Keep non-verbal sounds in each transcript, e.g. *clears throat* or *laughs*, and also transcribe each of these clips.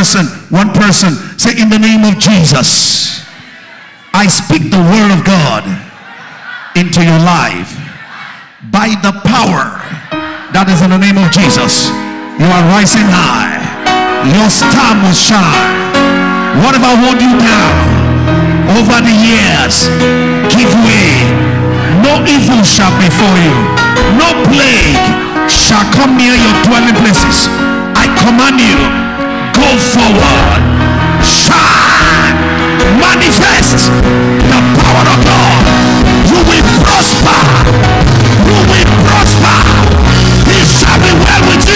person, one person. Say in the name of Jesus. I speak the word of God into your life by the power that is in the name of Jesus. You are rising high. Your star will shine. Whatever hold you down over the years, give way. No evil shall befall you. No plague shall come near your dwelling places. I command you, go forward. Shine. Manifest the power of God. You will prosper. You will prosper. It shall be well with. You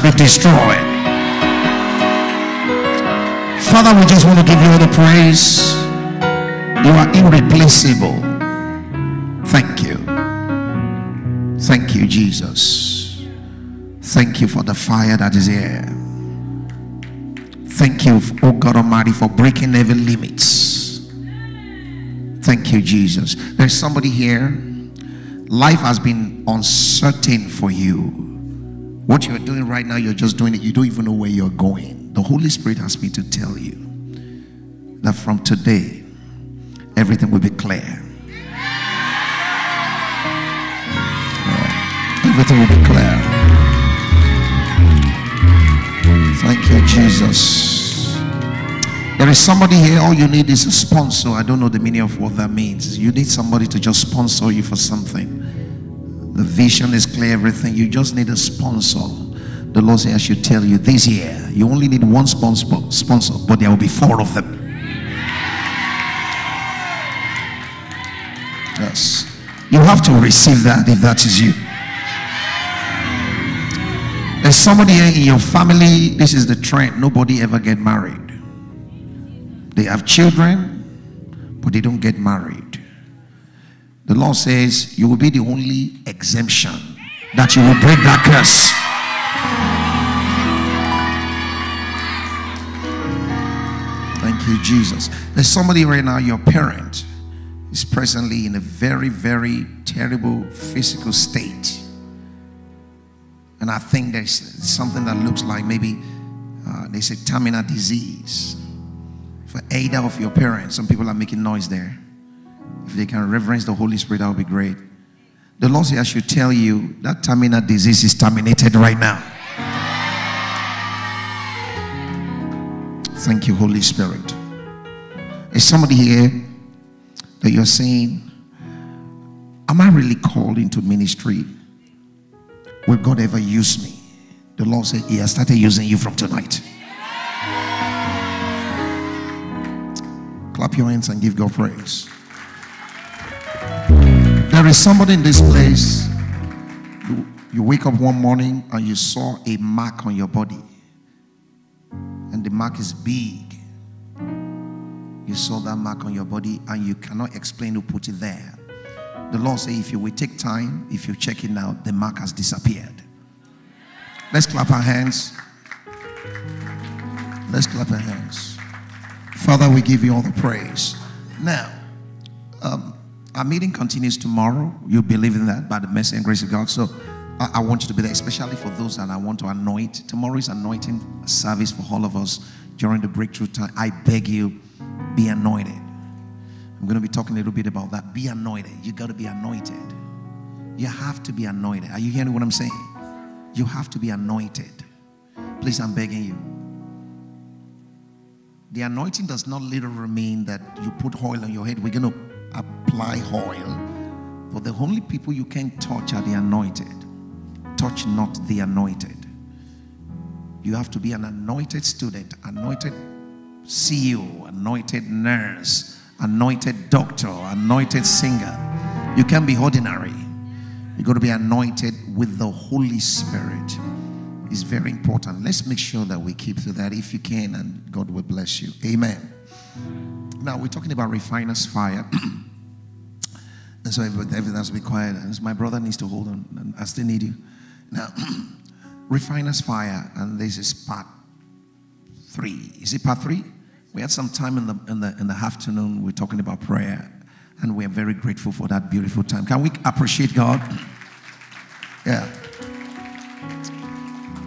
shall be destroyed. Father, we just want to give you all the praise. You are irreplaceable. Thank you. Thank you, Jesus. Thank you for the fire that is here. Thank you, oh God Almighty, for breaking every limits. Thank you, Jesus. There's somebody here. Life has been uncertain for you. What you're doing right now, you're just doing it. You don't even know where you're going. The Holy Spirit asked me to tell you that from today, everything will be clear. Everything will be clear. Thank you, Jesus. There is somebody here, all you need is a sponsor. I don't know the meaning of what that means. You need somebody to just sponsor you for something. Vision is clear, everything. You just need a sponsor. The Lord says, I should tell you this year, you only need one sponsor, sponsor, but there will be four of them. Yes. You have to receive that if that is you. There's somebody here in your family, this is the trend. Nobody ever get married. They have children, but they don't get married. The Lord says you will be the only exemption that you will break that curse. Thank you, Jesus. There's somebody right now, your parent is presently in a very, very terrible physical state. And I think there's something that looks like maybe uh, they say terminal disease. For either of your parents, some people are making noise there. If they can reverence the Holy Spirit, that would be great. The Lord says, I should tell you that terminal disease is terminated right now. Thank you, Holy Spirit. Is somebody here that you're saying, Am I really called into ministry? Will God ever use me? The Lord said, He has started using you from tonight. Clap your hands and give God praise. There is somebody in this place. You, you wake up one morning and you saw a mark on your body and the mark is big. You saw that mark on your body and you cannot explain who put it there. The Lord say, if you will take time, if you check it out, the mark has disappeared. Let's clap our hands. Let's clap our hands. Father, we give you all the praise. Now, um, our meeting continues tomorrow. You believe in that by the mercy and grace of God. So I, I want you to be there, especially for those that I want to anoint. Tomorrow is anointing service for all of us during the breakthrough time. I beg you, be anointed. I'm going to be talking a little bit about that. Be anointed. You got to be anointed. You have to be anointed. Are you hearing what I'm saying? You have to be anointed. Please, I'm begging you. The anointing does not literally mean that you put oil on your head. We're going to apply oil. But the only people you can touch are the anointed touch not the anointed. You have to be an anointed student, anointed CEO, anointed nurse, anointed doctor, anointed singer. You can't be ordinary. You got to be anointed with the Holy Spirit. It's very important. Let's make sure that we keep to that if you can, and God will bless you. Amen. Now we're talking about refiner's fire. and so everything has to be quiet. And my brother needs to hold on. I still need you. Now, *clears throat* refiner's fire, and this is part three. Is it part three? We had some time in the in the in the afternoon. We're talking about prayer, and we are very grateful for that beautiful time. Can we appreciate God? *laughs* Yeah.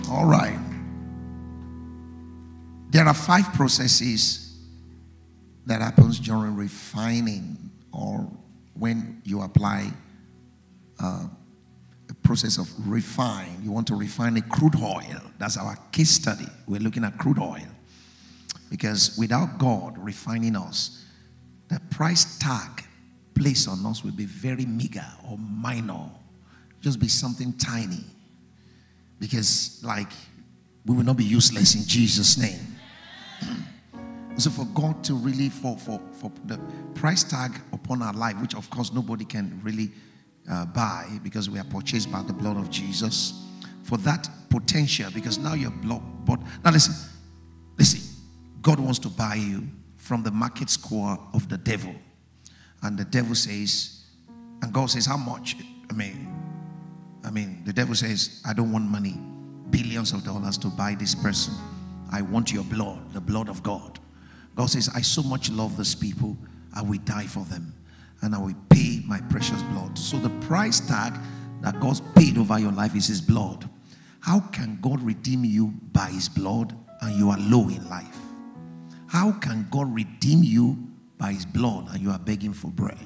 All right. There are five processes that happens during refining or when you apply uh, process of refine. You want to refine a crude oil. That's our case study. We're looking at crude oil. Because without God refining us, the price tag placed on us will be very meager or minor. Just be something tiny. Because, like, we will not be useless in Jesus' name. So, for God to really, for, for, for the price tag upon our life, which of course nobody can really uh, buy because we are purchased by the blood of Jesus. For that potential, because now you're blood. But now listen, listen. God wants to buy you from the market square of the devil, and the devil says, and God says, how much? I mean, I mean, the devil says, I don't want money, billions of dollars to buy this person. I want your blood, the blood of God. God says, I so much love these people, I will die for them and I will pay my precious blood. So the price tag that God's paid over your life is his blood. How can God redeem you by his blood and you are low in life? How can God redeem you by his blood and you are begging for bread?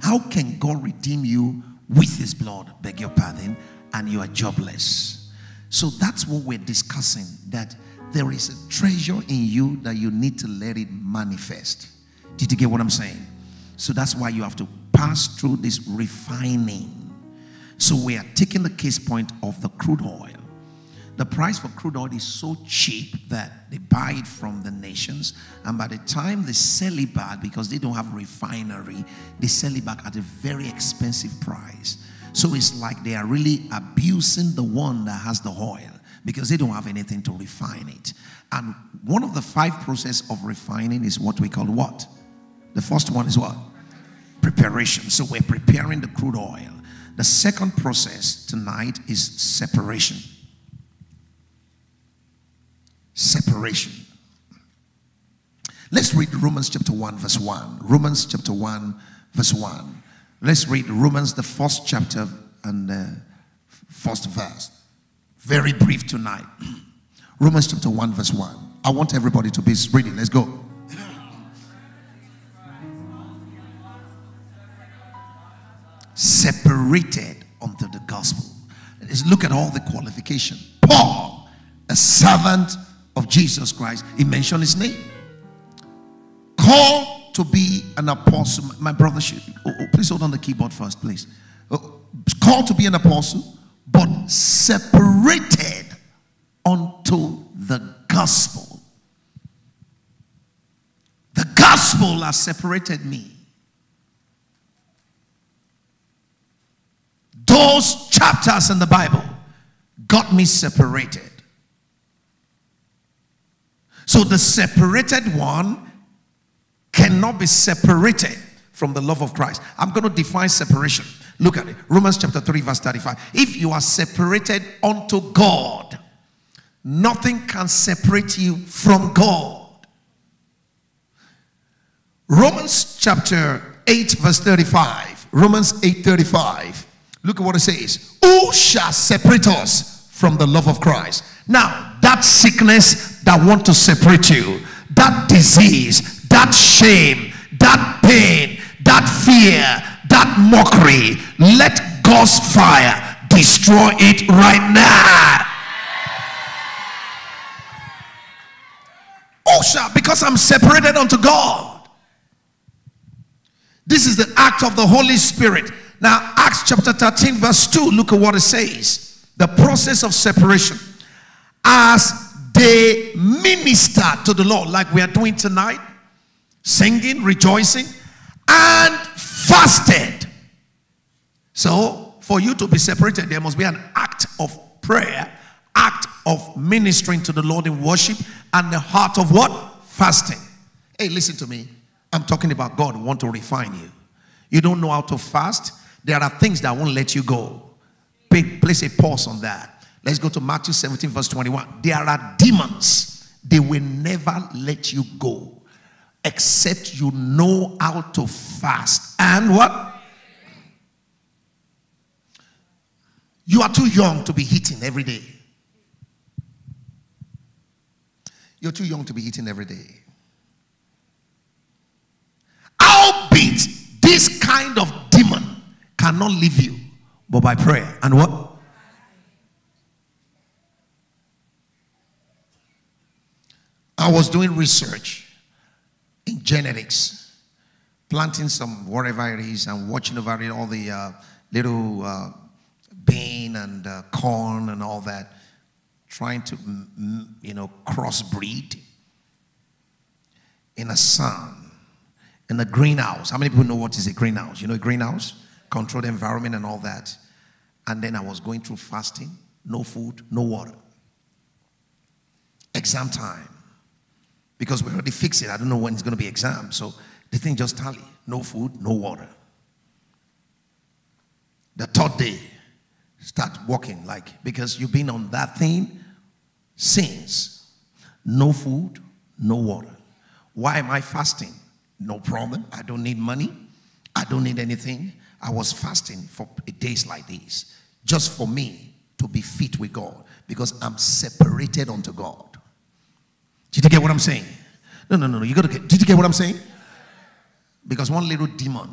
How can God redeem you with his blood, beg your pardon, and you are jobless? So that's what we're discussing that there is a treasure in you that you need to let it manifest. Did you get what I'm saying? So that's why you have to pass through this refining. So we are taking the case point of the crude oil. The price for crude oil is so cheap that they buy it from the nations, and by the time they sell it back, because they don't have refinery, they sell it back at a very expensive price. So it's like they are really abusing the one that has the oil because they don't have anything to refine it. And one of the five process of refining is what we call what? The first one is what? preparation. So we're preparing the crude oil. The second process tonight is separation. Separation. Let's read Romans chapter 1, verse 1. Romans chapter 1, verse 1. Let's read Romans, the first chapter and the first verse. Very brief tonight. *clears throat* Romans chapter 1, verse 1. I want everybody to be reading. Let's go. Separated unto the gospel. Let's look at all the qualification. Paul, a servant of Jesus Christ. He mentioned his name. Called to be an apostle. My brother should. Oh, oh, please hold on the keyboard first, please. Oh, called to be an apostle, but separated unto the gospel. The gospel has separated me. Those chapters in the Bible got me separated. So the separated one cannot be separated from the love of Christ. I'm going to define separation. Look at it. Romans chapter 3, verse 35. If you are separated unto God, nothing can separate you from God. Romans chapter 8, verse 35. Romans 8 35. Look at what it says. Who shall separate us from the love of Christ? Now, that sickness that want to separate you, that disease, that shame, that pain, that fear, mockery, let God's fire destroy it right now. Oh, Osha, because I'm separated unto God. This is the act of the Holy Spirit. Now, Acts chapter 13, verse 2, look at what it says. The process of separation. As they minister to the Lord, like we are doing tonight, singing, rejoicing, and fasted. So, for you to be separated, there must be an act of prayer, act of ministering to the Lord in worship, and the heart of what? Fasting. Hey, listen to me. I'm talking about God want to refine you. You don't know how to fast. There are things that won't let you go. Place a pause on that. Let's go to Matthew 17, verse 21. There are demons, they will never let you go except you know how to fast. And what? You are too young to be eating every day. You're too young to be eating every day. Albeit, this kind of demon cannot leave you but by prayer. And what? I was doing research in genetics, planting some whatever it is and watching over all the uh, little uh, bean and uh, corn and all that, trying to, you know, crossbreed in a sun, in a greenhouse. How many people know what is a greenhouse? You know a greenhouse? Controlled environment and all that. And then I was going through fasting, no food, no water. Exam time because we already fixed it. I don't know when it's going to be exam. So the thing just tally. No food, no water. The third day, start walking like because you've been on that thing since. No food, no water. Why am I fasting? No problem. I don't need money. I don't need anything. I was fasting for days like these just for me to be fit with God because I'm separated unto God. Did you get what I'm saying? No, no, no, no. You got to get. Did you get what I'm saying? Because one little demon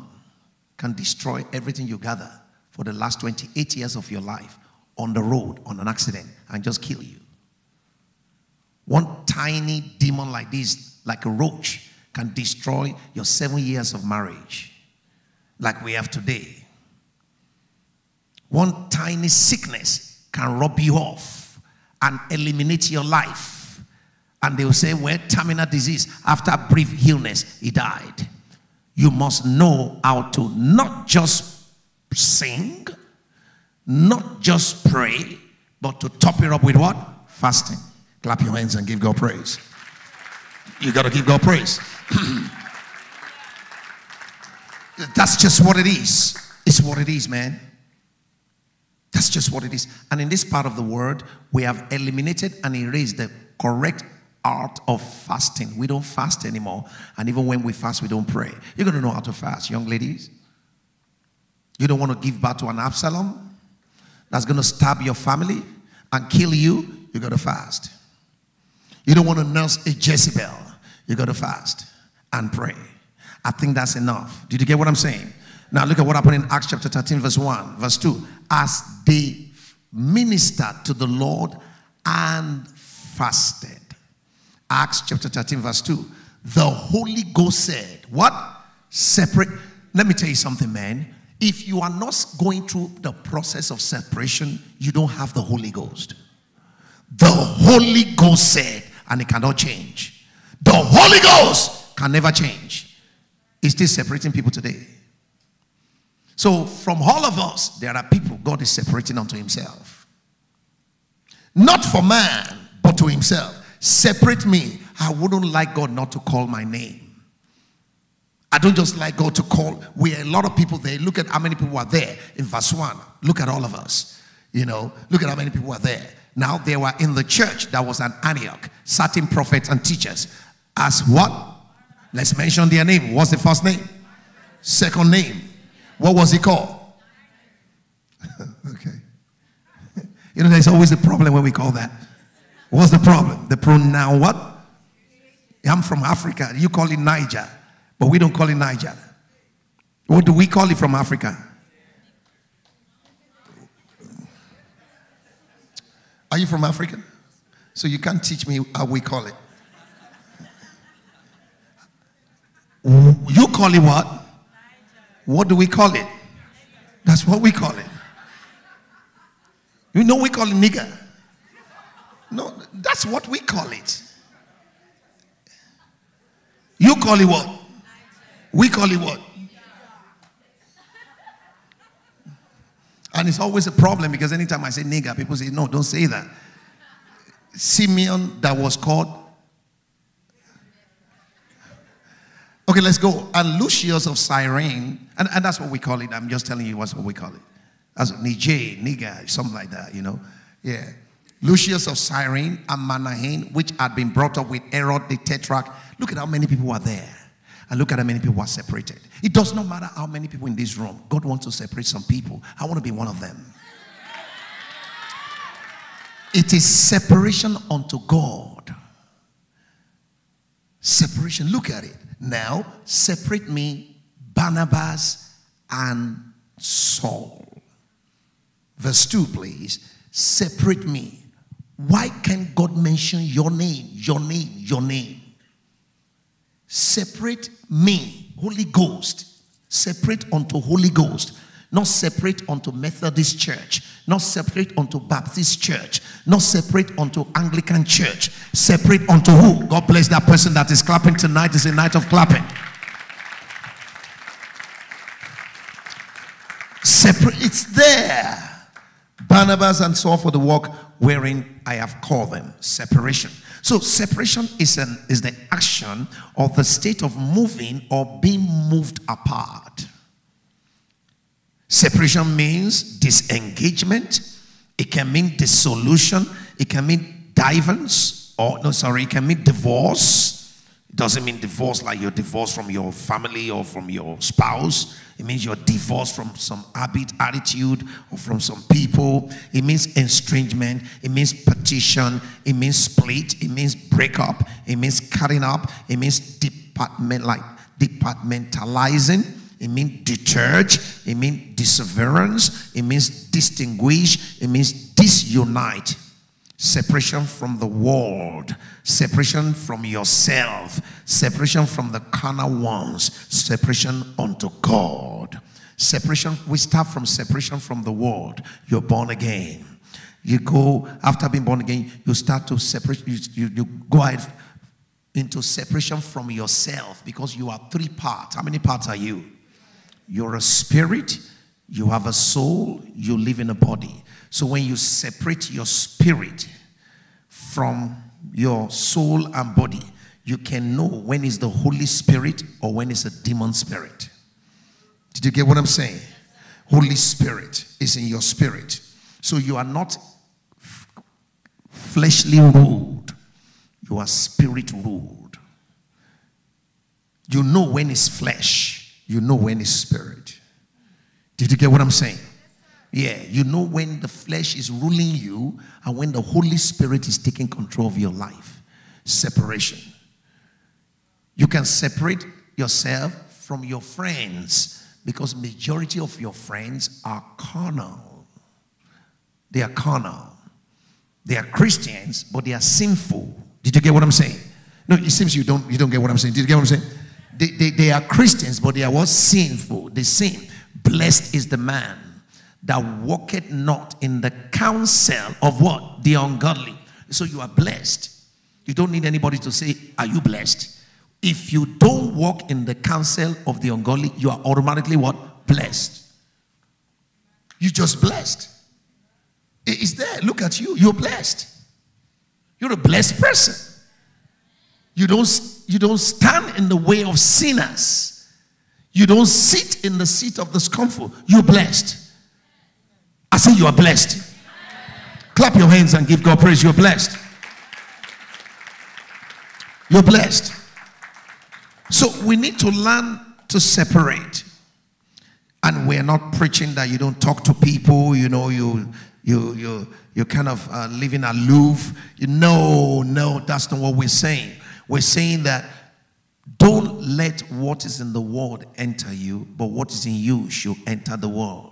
can destroy everything you gather for the last 28 years of your life on the road on an accident and just kill you. One tiny demon like this, like a roach, can destroy your seven years of marriage, like we have today. One tiny sickness can rob you off and eliminate your life and they will say, well, terminal disease. After a brief illness, he died. You must know how to not just sing, not just pray, but to top it up with what? Fasting. Clap your hands and give God praise. You got to give God praise. *clears throat* That's just what it is. It's what it is, man. That's just what it is. And in this part of the world, we have eliminated and erased the correct art of fasting. We don't fast anymore. And even when we fast, we don't pray. You're going to know how to fast, young ladies. You don't want to give birth to an Absalom that's going to stab your family and kill you. You got to fast. You don't want to nurse a Jezebel. You got to fast and pray. I think that's enough. Did you get what I'm saying? Now look at what happened in Acts chapter 13, verse 1, verse 2. As they ministered to the Lord and fasted. Acts chapter 13, verse 2. The Holy Ghost said, What? Separate. Let me tell you something, man. If you are not going through the process of separation, you don't have the Holy Ghost. The Holy Ghost said, and it cannot change. The Holy Ghost can never change. It's still separating people today. So, from all of us, there are people God is separating unto Himself. Not for man, but to Himself. Separate me. I wouldn't like God not to call my name. I don't just like God to call. We are a lot of people there. Look at how many people are there in verse 1. Look at all of us. You know, look at how many people are there. Now, they were in the church that was an Antioch, certain prophets and teachers. As what? Let's mention their name. What's the first name? Second name. What was he called? *laughs* okay. *laughs* You know, there's always a problem when we call that. What's the problem? The pronoun what? I'm from Africa. You call it Niger, but we don't call it Niger. What do we call it from Africa? Are you from Africa? So you can't teach me how we call it. You call it what? What do we call it? That's what we call it. You know we call it nigger. No, that's what we call it. You call it what? We call it what? And it's always a problem because anytime I say nigger, people say, no, don't say that. Simeon, that was called. Okay, let's go. And Lucius of Cyrene, and, and that's what we call it. I'm just telling you what's what we call it. As Niger, nigger, something like that, you know. Yeah. Lucius of Cyrene and Manahen, which had been brought up with Herod the Tetrarch. Look at how many people were there. And look at how many people are separated. It does not matter how many people in this room. God wants to separate some people. I want to be one of them. It is separation unto God. Separation. Look at it. Now, separate me, Barnabas and Saul. Verse 2, please. Separate me why can't God mention your name, your name, your name? Separate me, Holy Ghost. Separate unto Holy Ghost. Not separate unto Methodist Church. Not separate unto Baptist Church. Not separate unto Anglican Church. Separate unto who? God bless that person that is clapping tonight. Is a night of clapping. Separate. It's there. Barnabas and Saul for the work wherein I have called them. Separation. So separation is an is the action of the state of moving or being moved apart. Separation means disengagement. It can mean dissolution. It can mean divans. Or no, sorry, it can mean divorce. Doesn't mean divorce like you're divorced from your family or from your spouse. It means you're divorced from some habit, attitude, or from some people. It means estrangement. It means partition. It means split. It means breakup. It means cutting up. It means department like departmentalizing. It means detach. It means disseverance. It means distinguish. It means disunite separation from the world, separation from yourself, separation from the carnal ones, separation unto God. Separation, we start from separation from the world. You're born again. You go, after being born again, you start to separate, you, you, you go out into separation from yourself because you are three parts. How many parts are you? You're a spirit, you have a soul, you live in a body. So when you separate your spirit from your soul and body, you can know when is the Holy Spirit or when is a demon spirit. Did you get what I'm saying? Holy Spirit is in your spirit. So you are not fleshly ruled, you are spirit ruled. You know when it's flesh, you know when it's spirit. Did you get what I'm saying? Yeah, you know when the flesh is ruling you and when the Holy Spirit is taking control of your life. Separation. You can separate yourself from your friends because majority of your friends are carnal. They are carnal. They are Christians, but they are sinful. Did you get what I'm saying? No, it seems you don't you don't get what I'm saying. Did you get what I'm saying? They, they, they are Christians, but they are what? Sinful. They sin. Blessed is the man that walketh not in the counsel of what? The ungodly. So you are blessed. You don't need anybody to say, Are you blessed? If you don't walk in the counsel of the ungodly, you are automatically what? Blessed. You just blessed. It's there. Look at you. You're blessed. You're a blessed person. You don't, you don't stand in the way of sinners. You don't sit in the seat of discomfort. You're blessed. I say you are blessed. Clap your hands and give God praise. You're blessed. You're blessed. So we need to learn to separate. And we're not preaching that you don't talk to people, you know, you you you you're kind of uh, living aloof. You, no, no, that's not what we're saying. We're saying that don't let what is in the world enter you, but what is in you should enter the world.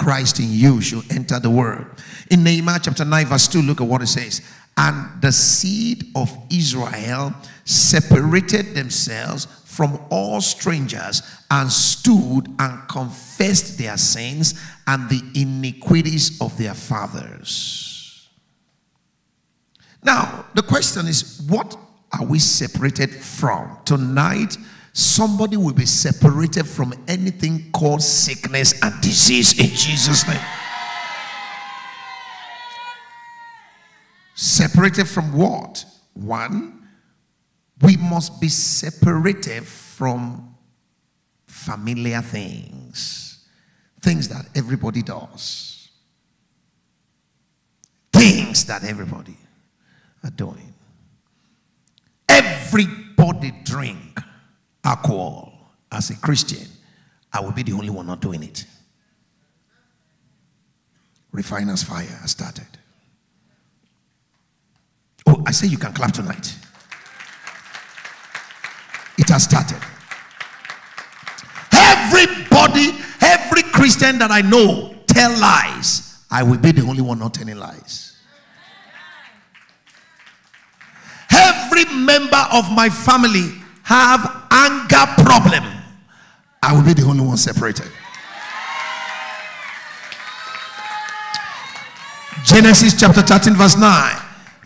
Christ in you shall enter the world. In Nehemiah chapter 9, verse 2, look at what it says. And the seed of Israel separated themselves from all strangers and stood and confessed their sins and the iniquities of their fathers. Now, the question is what are we separated from? Tonight, somebody will be separated from anything called sickness and disease in Jesus' name. Separated from what? One, we must be separated from familiar things, things that everybody does, things that everybody are doing. Everybody drink alcohol as a Christian, I will be the only one not doing it. Refiner's fire has started. Oh, I say you can clap tonight. It has started. Everybody, every Christian that I know tell lies. I will be the only one not telling lies. Every member of my family have anger problem, I will be the only one separated. Genesis chapter 13, verse 9.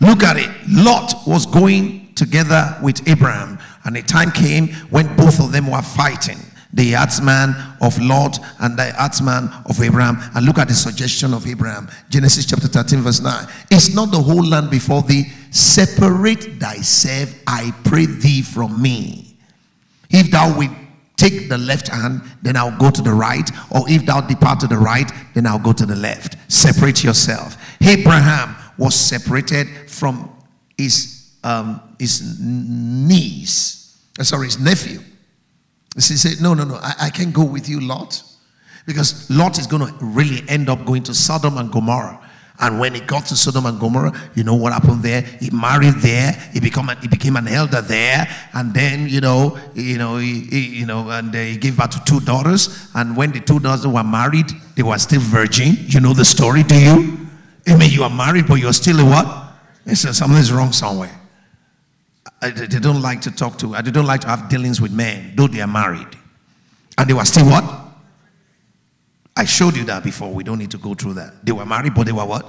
Look at it. Lot was going together with Abraham, and a time came when both of them were fighting the herdsman of Lot and the herdsman of Abraham. And look at the suggestion of Abraham. Genesis chapter 13, verse 9. It's not the whole land before thee. Separate thyself, I pray thee, from me. If thou wilt take the left hand, then I'll go to the right. Or if thou depart to the right, then I'll go to the left. Separate yourself. Abraham was separated from his, um, his niece, uh, sorry, his nephew. He said, No, no, no, I, I can't go with you, Lot. Because Lot is going to really end up going to Sodom and Gomorrah. And when he got to Sodom and Gomorrah, you know what happened there? He married there. He became a, he became an elder there, and then you know, you know, he, he, you know, and uh, he gave birth to two daughters. And when the two daughters were married, they were still virgin. You know the story, do you? I mean, you are married, but you're still a what? They said something's wrong somewhere. I, they don't like to talk to. They don't like to have dealings with men, though they are married, and they were still what? I showed you that before. We don't need to go through that. They were married, but they were what?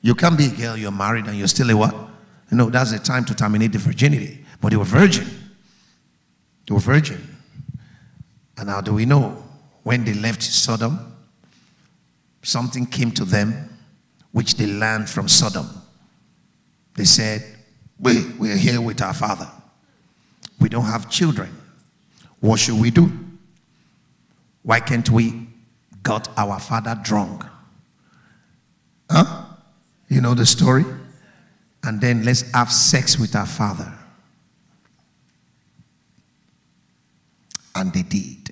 You can't be a girl, you're married, and you're still a what? You know, that's the time to terminate the virginity. But they were virgin. They were virgin. And how do we know? When they left Sodom, something came to them which they learned from Sodom. They said, we, We're here with our father. We don't have children. What should we do? Why can't we got our father drunk? Huh? You know the story? And then let's have sex with our father. And they did.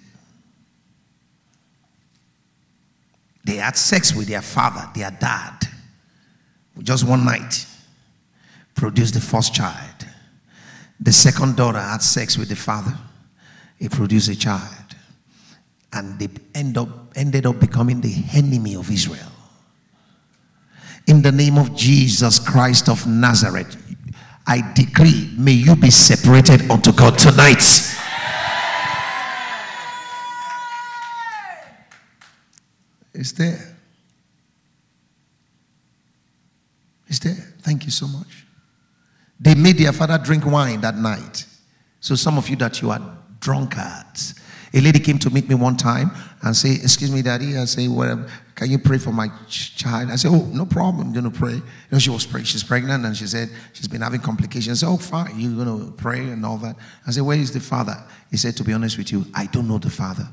They had sex with their father, their dad, just one night. Produced the first child. The second daughter had sex with the father. He produced a child. And they end up, ended up becoming the enemy of Israel. In the name of Jesus Christ of Nazareth, I decree, may you be separated unto God tonight. It's there. It's there. Thank you so much. They made their father drink wine that night. So some of you that you are drunkards. A lady came to meet me one time and say, "Excuse me, daddy." I say, "Well, can you pray for my ch- child?" I said, "Oh, no problem. I'm gonna pray." You know, she was pre- she's pregnant and she said she's been having complications. I said, "Oh, fine. You're gonna pray and all that." I said, "Where is the father?" He said, "To be honest with you, I don't know the father.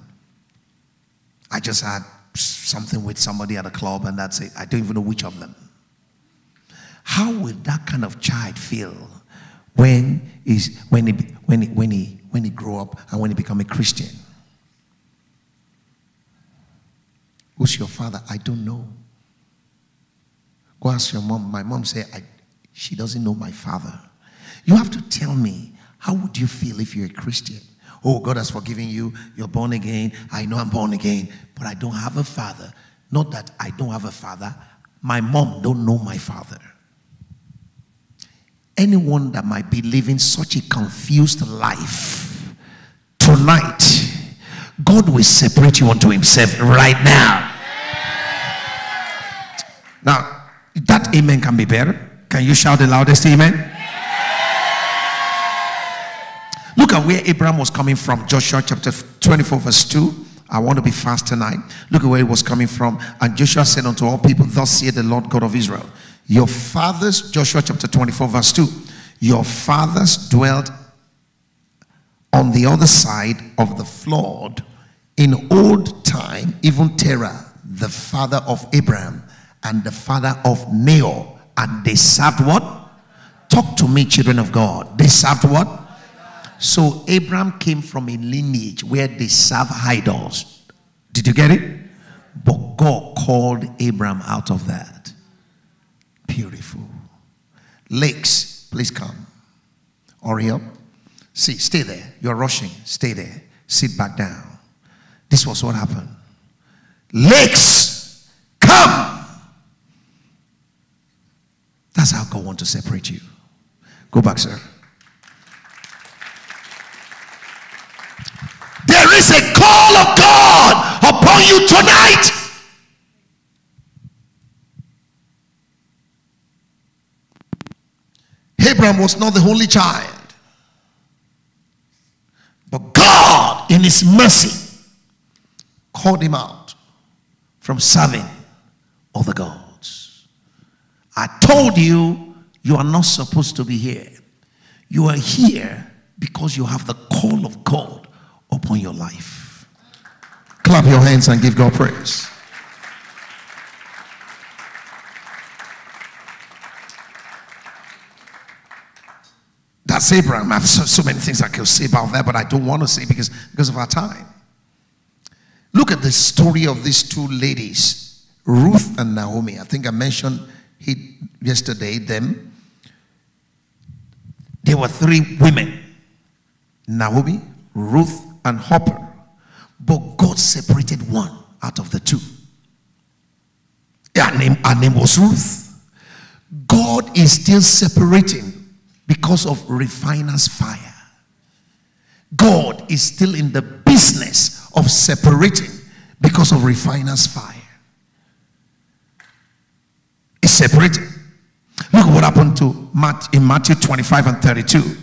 I just had something with somebody at a club, and that's it. I don't even know which of them." How will that kind of child feel when is when he when he, when he when he grow up and when he become a Christian? Who's your father? I don't know. Go ask your mom. My mom said I, she doesn't know my father. You have to tell me how would you feel if you're a Christian? Oh, God has forgiven you. You're born again. I know I'm born again, but I don't have a father. Not that I don't have a father. My mom don't know my father anyone that might be living such a confused life tonight god will separate you unto himself right now. Now that amen can be better. Can you shout the loudest amen? Look at where abraham was coming from. Joshua chapter 24 verse 2 I want to be fast tonight. Look at where it was coming from. And Joshua said unto all people, Thus saith the Lord God of Israel, your fathers, Joshua chapter 24, verse 2, your fathers dwelt on the other side of the flood in old time, even Terah, the father of Abraham and the father of Nahor, and they served what? Talk to me, children of God. They served what? So Abraham came from a lineage where they serve idols. Did you get it? But God called Abraham out of that. Beautiful. Lakes, please come. Up. See, stay there. You're rushing. Stay there. Sit back down. This was what happened. Lakes, come. That's how God wants to separate you. Go back, sir. There is a call of God upon you tonight. Abraham was not the only child. But God, in His mercy, called him out from serving other gods. I told you, you are not supposed to be here. You are here because you have the call of God upon your life. Clap your hands and give God praise. That's Abraham. I have so, so many things I could say about that, but I don't want to say because, because of our time. Look at the story of these two ladies, Ruth and Naomi. I think I mentioned it yesterday, them. There were three women Naomi, Ruth, and Orpah. But God separated one out of the two. Her name, her name was Ruth. God is still separating because of refiner's fire. God is still in the business of separating because of refiner's fire. It's separating. Look what happened to Matt in Matthew 25 and 32.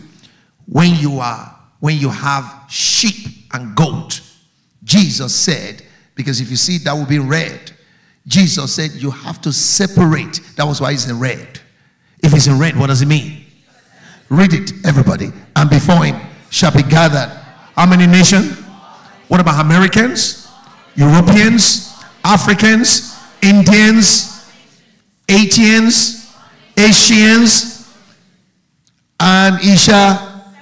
When you are when you have sheep and goat, Jesus said, because if you see that will be red. Jesus said you have to separate. That was why it's in red. If it's in red, what does it mean? Read it, everybody. And before him shall be gathered. How many nations? What about Americans? Europeans, Africans, Indians, Asians, Asians, and Isha.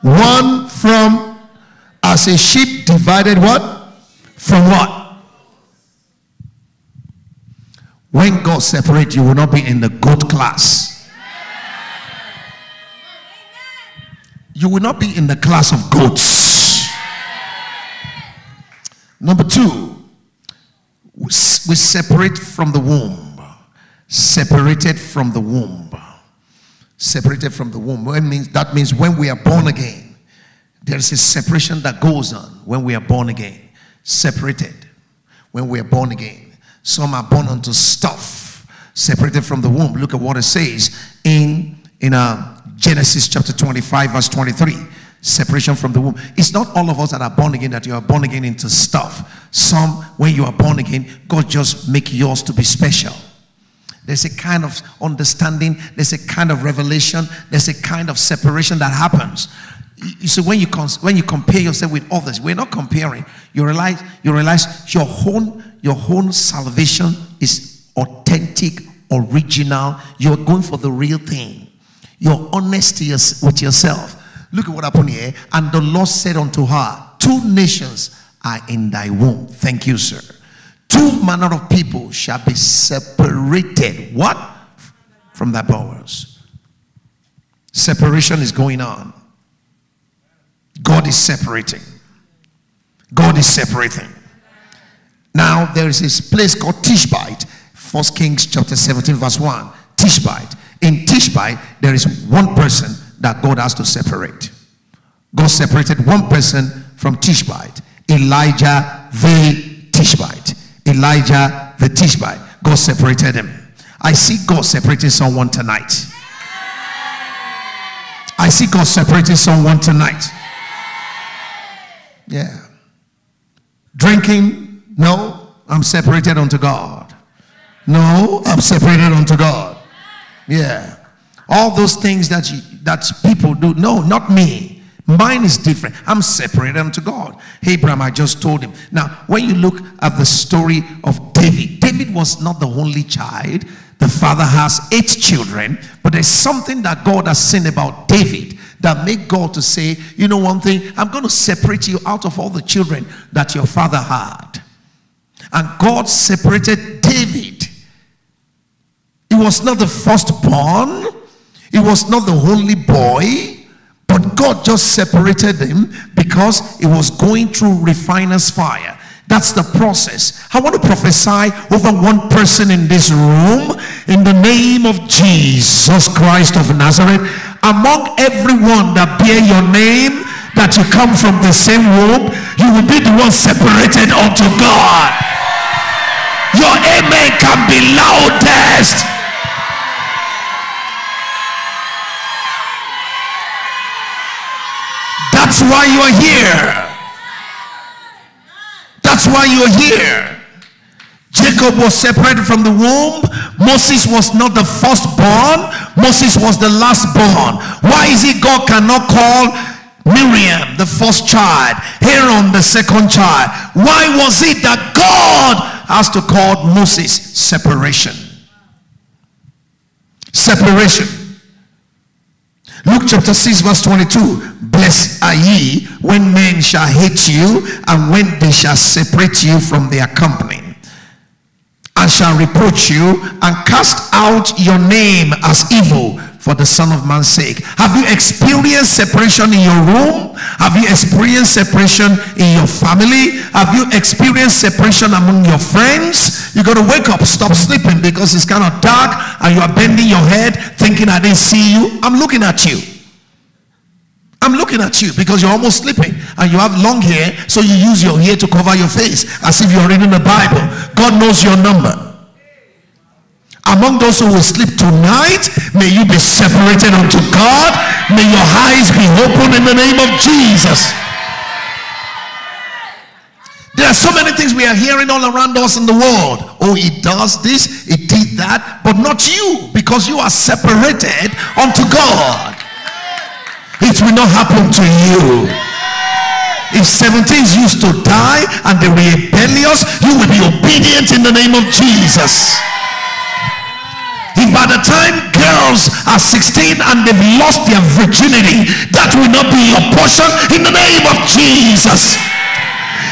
One from as a sheep divided what? From what? When God separate you will not be in the goat class. You will not be in the class of goats. Number two, we separate from the womb. Separated from the womb. Separated from the womb. That means, that means when we are born again, there is a separation that goes on when we are born again. Separated when we are born again. Some are born unto stuff, separated from the womb. Look at what it says in, in uh, Genesis chapter 25, verse 23. Separation from the womb. It's not all of us that are born again that you are born again into stuff. Some, when you are born again, God just make yours to be special. There's a kind of understanding, there's a kind of revelation, there's a kind of separation that happens. You see, when you when you compare yourself with others, we're not comparing. You realize you realize your own your own salvation is authentic, original. You're going for the real thing. You're honest with yourself. Look at what happened here. And the Lord said unto her, Two nations are in thy womb. Thank you, sir. Two manner of people shall be separated. What? From thy bowels. Separation is going on. God is separating. God is separating. Now there is this place called Tishbite. First Kings chapter 17, verse 1. Tishbite. In Tishbite, there is one person that God has to separate. God separated one person from Tishbite. Elijah the Tishbite. Elijah the Tishbite. God separated him. I see God separating someone tonight. I see God separating someone tonight. Yeah. Drinking no, I'm separated unto God. No, I'm separated unto God. Yeah. All those things that you, that people do. No, not me. Mine is different. I'm separated unto God. Abraham, I just told him. Now, when you look at the story of David, David was not the only child. The father has eight children, but there's something that God has seen about David that make God to say, you know one thing, I'm going to separate you out of all the children that your father had. And God separated David. He was not the firstborn, he was not the only boy, but God just separated him because he was going through refiner's fire. That's the process. I want to prophesy over one person in this room in the name of Jesus Christ of Nazareth. Among everyone that bear your name, that you come from the same womb, you will be the one separated unto God. Your amen can be loudest. That's why you're here. That's why you're here. Jacob was separated from the womb. Moses was not the firstborn. Moses was the lastborn. Why is it God cannot call Miriam the first child, Aaron the second child? Why was it that God has to call Moses separation. Separation. Luke chapter 6 verse 22. Blessed are ye when men shall hate you and when they shall separate you from their company and shall reproach you and cast out your name as evil for the Son of Man's sake. Have you experienced separation in your room? Have you experienced separation in your family? Have you experienced separation among your friends? You got to wake up, stop sleeping because it's kind of dark and you are bending your head thinking I didn't see you. I'm looking at you. I'm looking at you because you're almost sleeping and you have long hair, so you use your hair to cover your face as if you're reading the Bible. God knows your number. Among those who will sleep tonight, may you be separated unto God. May your eyes be open in the name of Jesus. There are so many things we are hearing all around us in the world. Oh, he does this, he did that, but not you because you are separated unto God. It will not happen to you. If 17 used to die and they were rebellious, you will be obedient in the name of Jesus. By the time girls are 16 and they've lost their virginity, that will not be your portion in the name of Jesus.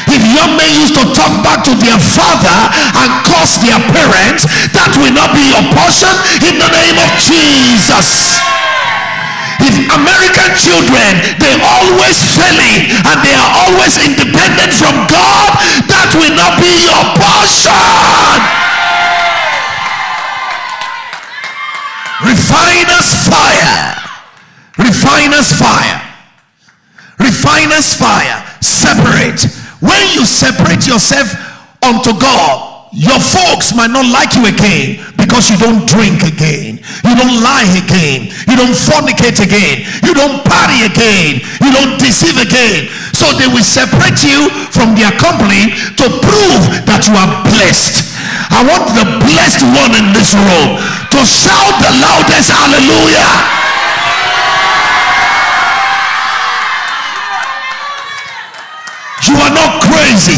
If young men used to talk back to their father and curse their parents, that will not be your portion in the name of Jesus. If American children they're always failing and they are always independent from God, that will not be your portion. Refiner's fire. Refiner's fire. Refiner's fire. Separate. When you separate yourself unto God, your folks might not like you again because you don't drink again. You don't lie again. You don't fornicate again. You don't party again. You don't deceive again. So they will separate you from their company to prove that you are blessed. I want the blessed one in this room shout the loudest hallelujah. You are not crazy.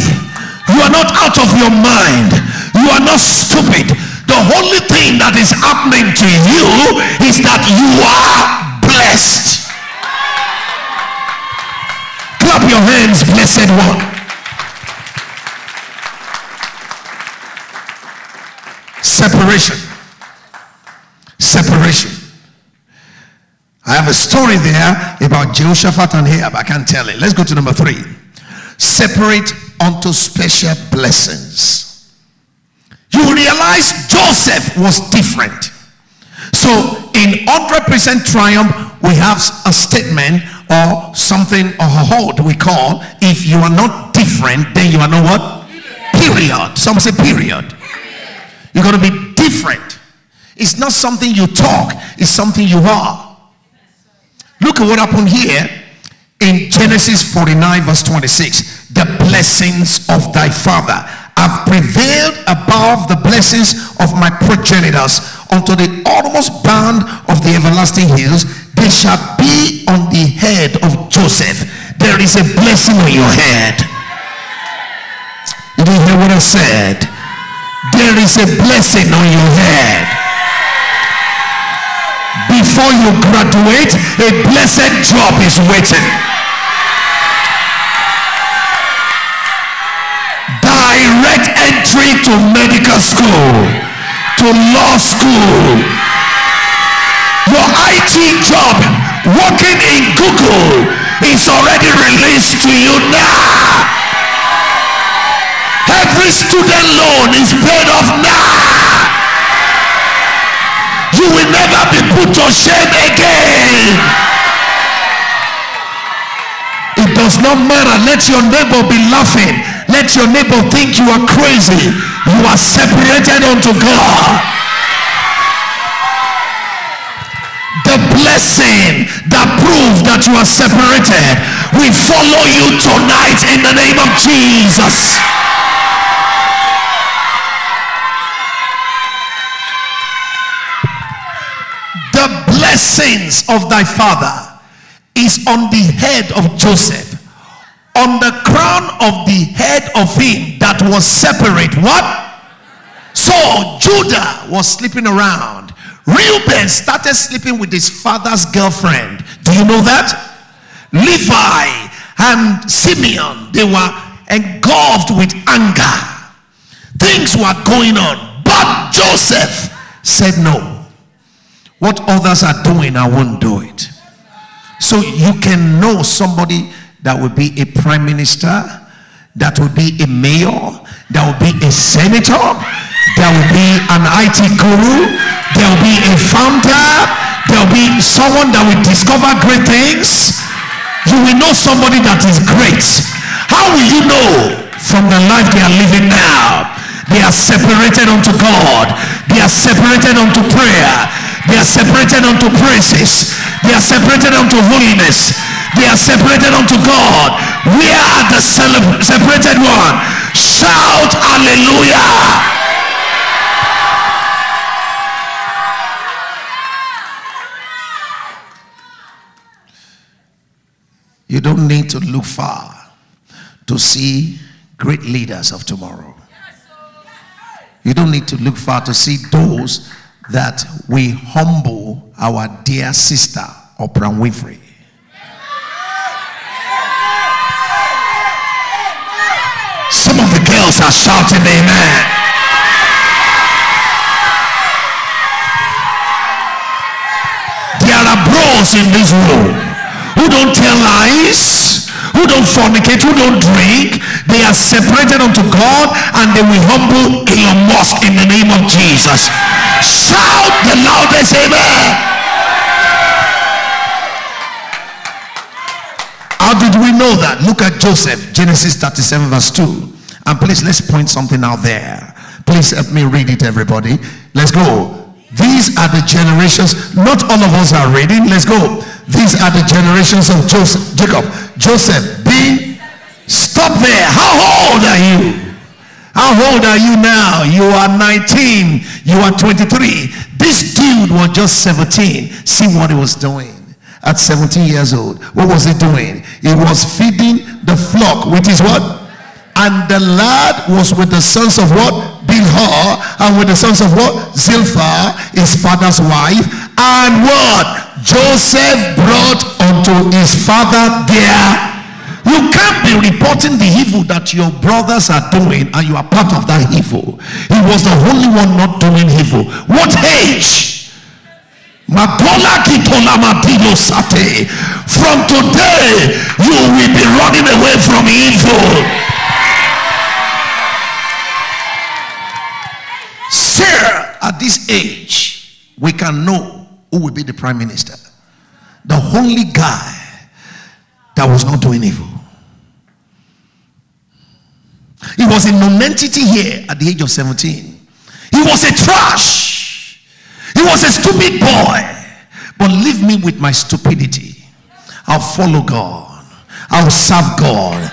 You are not out of your mind. You are not stupid. The only thing that is happening to you is that you are blessed. Clap your hands, blessed one. Separation. Separation. I have a story there about Jehoshaphat and Ahab. I can't tell it. Let's go to number three. Separate unto special blessings. You realize Joseph was different. So in 100% triumph, we have a statement or something or a hold we call if you are not different, then you are not what? Period. Some say period. You're going to be different. It's not something you talk, it's something you are. Look at what happened here in Genesis 49, verse 26. The blessings of thy father have prevailed above the blessings of my progenitors unto the uttermost bound of the everlasting hills. They shall be on the head of Joseph. There is a blessing on your head. You didn't hear what I said? there is a blessing on your head. Before you graduate, a blessed job is waiting. Direct entry to medical school, to law school. Your IT job, working in Google, is already released to you now. Every student loan is paid off now. You will never be put to shame again. It does not matter. Let your neighbor be laughing. Let your neighbor think you are crazy. You are separated unto God. The blessing that proves that you are separated we follow you tonight in the name of Jesus. Blessings of thy father is on the head of Joseph, on the crown of the head of him that was separate. What? So Judah was sleeping around. Reuben started sleeping with his father's girlfriend. Do you know that? Levi and Simeon, they were engulfed with anger. Things were going on. But Joseph said no. What others are doing, I won't do it. So you can know somebody that will be a prime minister, that will be a mayor, that will be a senator, there will be an IT guru, there will be a founder, there will be someone that will discover great things. You will know somebody that is great. How will you know from the life they are living now? They are separated unto God. They are separated unto prayer. They are separated unto praises. They are separated unto holiness. They are separated unto God. We are the separated one. Shout hallelujah. You don't need to look far. to see great leaders of tomorrow. You don't need to look far to see those that we humble our dear sister, Oprah Winfrey. Some of the girls are shouting amen. There are bros in this room who don't tell lies, who don't fornicate, who don't drink. They are separated unto God and they will humble in your mosque in the name of Jesus. Shout the loudest amen. How did we know that? Look at Joseph, Genesis 37, verse 2. And please, let's point something out there. Please help me read it, everybody. Let's go. These are the generations. Not all of us are reading. Let's go. These are the generations of Joseph, Jacob. Joseph being. Stop there. How old are you? How old are you now? You are 19. You are 23. This dude was just 17. See what he was doing at 17 years old. What was he doing? He was feeding the flock with his what? And the lad was with the sons of what? Bilhah. And with the sons of what? Zilpah, his father's wife. And what? Joseph brought unto his father there. You can't be reporting the evil that your brothers are doing and you are part of that evil. He was the only one not doing evil. What age? From today, you will be running away from evil. Sir, at this age, we can know who will be the prime minister. The only guy that was not doing evil. He was a non-entity here at the age of 17. He was a trash. He was a stupid boy. But leave me with my stupidity. I'll follow God. I'll serve God.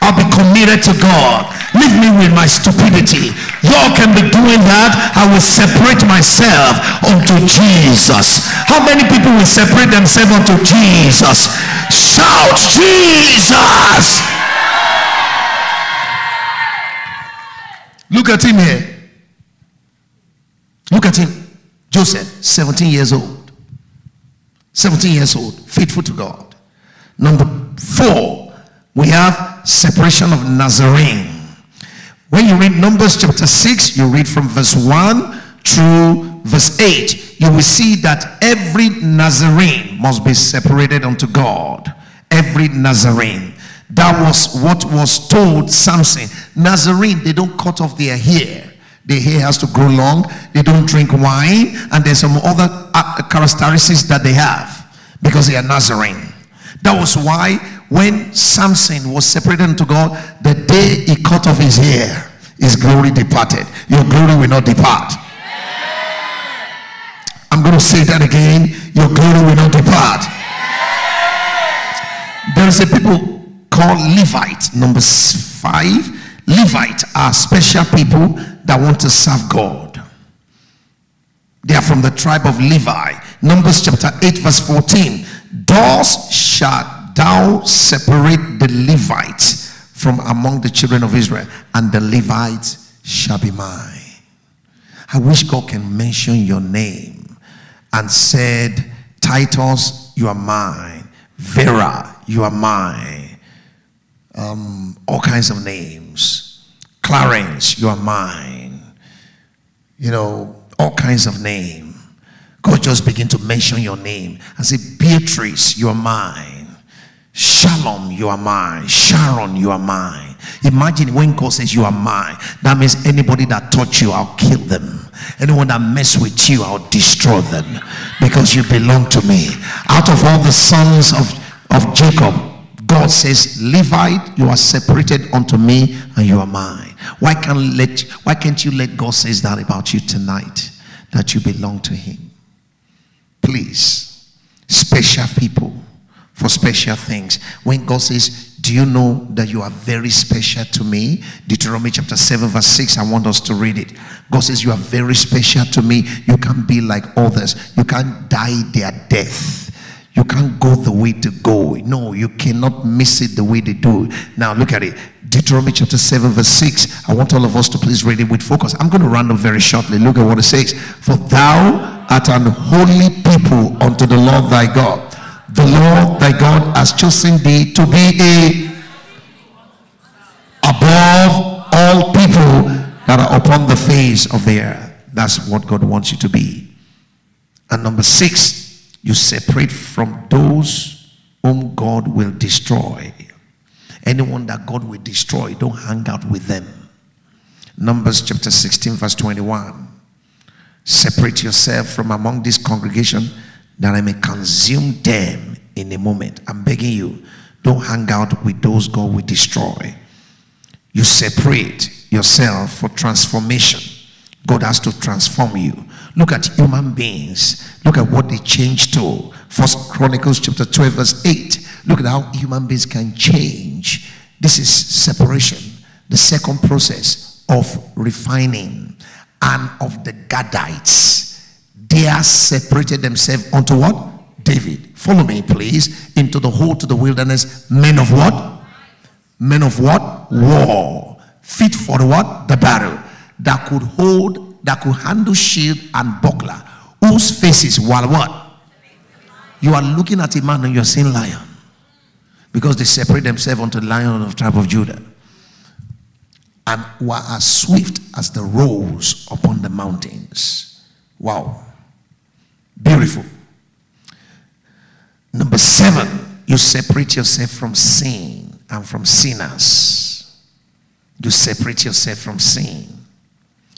I'll be committed to God. Leave me with my stupidity. Y'all can be doing that. I will separate myself unto Jesus. How many people will separate themselves unto Jesus? Shout Jesus. Look at him here. Look at him. Joseph, 17 years old. 17 years old, faithful to God. Number four, we have separation of Nazarene. When you read Numbers chapter 6, you read from verse 1 through verse 8, you will see that every Nazarene must be separated unto God. Every Nazarene. That was what was told Samson. Nazarene, they don't cut off their hair. Their hair has to grow long. They don't drink wine. And there's some other uh, characteristics that they have because they are Nazarene. That was why when Samson was separated unto God, the day he cut off his hair, his glory departed. Your glory will not depart. I'm going to say that again. Your glory will not depart. There is a people called Levite, number five. Levite are special people that want to serve God. They are from the tribe of Levi. Numbers chapter 8, verse 14. Doors shalt thou separate the Levites from among the children of Israel, and the Levites shall be mine. I wish God can mention your name and said, Titus, you are mine. Vera, you are mine. Um, all kinds of names. Clarence, you are mine. You know, all kinds of name. God just begin to mention your name and say, Beatrice, you are mine. Shalom, you are mine. Sharon, you are mine. Imagine when God says you are mine, that means anybody that touch you, I'll kill them. Anyone that mess with you, I'll destroy them because you belong to me. Out of all the sons of, of Jacob, God says, Levite, you are separated unto me and you are mine. Why can't let why can't you let God says that about you tonight? That you belong to him. Please, special people for special things. When God says, Do you know that you are very special to me? Deuteronomy chapter 7, verse 6. I want us to read it. God says, You are very special to me. You can't be like others, you can't die their death. You can't go the way to go. No, you cannot miss it the way they do. Now look at it. Deuteronomy chapter 7, verse 6. I want all of us to please read it with focus. I'm going to run up very shortly. Look at what it says. For thou art an holy people unto the Lord thy God. The Lord thy God has chosen thee to be a above all people that are upon the face of the earth. That's what God wants you to be. And number six, you separate from those whom God will destroy. Anyone that God will destroy, don't hang out with them. Numbers chapter 16, verse 21. Separate yourself from among this congregation that I may consume them in a moment. I'm begging you, don't hang out with those God will destroy. You separate yourself for transformation. God has to transform you. Look at human beings. Look at what they changed to. First Chronicles chapter 12, verse 8. Look at how human beings can change. This is separation. The second process of refining and of the Gadites. They are separated themselves unto what? David. Follow me, please. Into the hole to the wilderness. Men of what? Men of what? War. Fit for what? The battle. That could hold, that could handle shield and buckler. Whose faces while what? You are looking at a man and you're seeing lion. Because they separate themselves unto the lion of the tribe of Judah. And were as swift as the roes upon the mountains. Wow. Beautiful. Number seven, you separate yourself from sin and from sinners. You separate yourself from sin.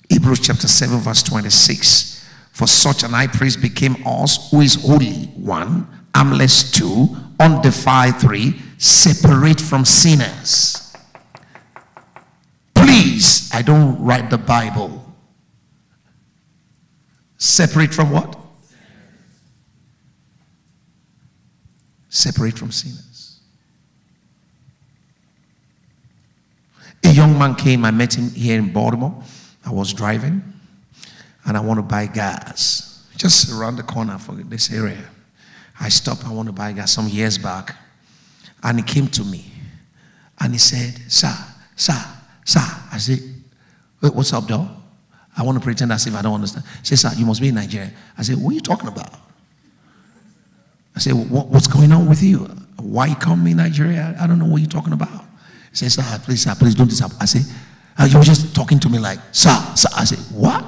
Hebrews chapter 7, verse 26. For such an high priest became us, who is holy, one, harmless, two, undefiled, three, separate from sinners. Please, I don't write the Bible. Separate from what? Separate from sinners. A young man came, I met him here in Baltimore. I was driving and I want to buy gas just around the corner for this area. I stopped, I want to buy gas some years back. And he came to me and he said, Sir, sir, sir. I said, What's up, dog? I want to pretend as if I don't understand. Said, Sir, you must be in Nigeria. I said, What are you talking about? I said, what, What's going on with you? Why come in Nigeria? I don't know what you're talking about. He said, Sir, please, sir, please don't disappoint. I said, uh, You were just talking to me like, Sir, sir. I said, What?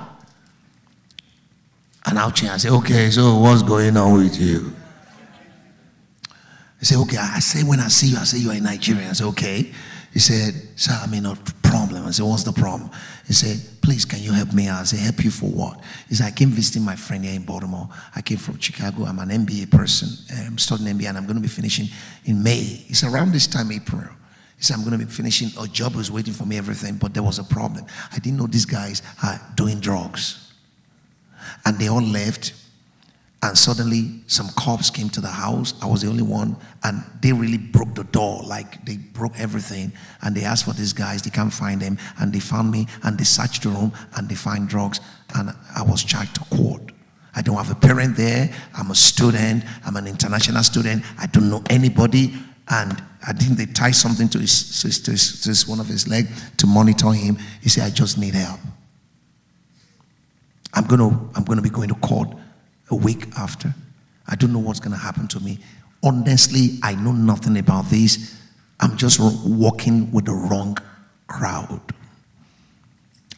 And I'll change. I said, Okay, so what's going on with you? He said, okay. I say, when I see you, I say you are in Nigeria. I said, okay. He said, sir, I'm in a problem. I said, what's the problem? He said, please, can you help me out? I said, help you for what? He said, I came visiting my friend here in Baltimore. I came from Chicago. I'm an MBA person. I'm studying MBA and I'm going to be finishing in May. It's around this time, April. He said, I'm going to be finishing. A job was waiting for me, everything, but there was a problem. I didn't know these guys are doing drugs. And they all left and suddenly, some cops came to the house. I was the only one, and they really broke the door. Like they broke everything. And they asked for these guys. They can't find them. And they found me, and they searched the room, and they find drugs. And I was charged to court. I don't have a parent there. I'm a student. I'm an international student. I don't know anybody. And I think they tied something to his, to his, to his, to his one of his leg to monitor him. He said, "I just need help. I'm gonna, I'm gonna be going to court." A week after. I don't know what's going to happen to me. Honestly, I know nothing about this. I'm just walking with the wrong crowd.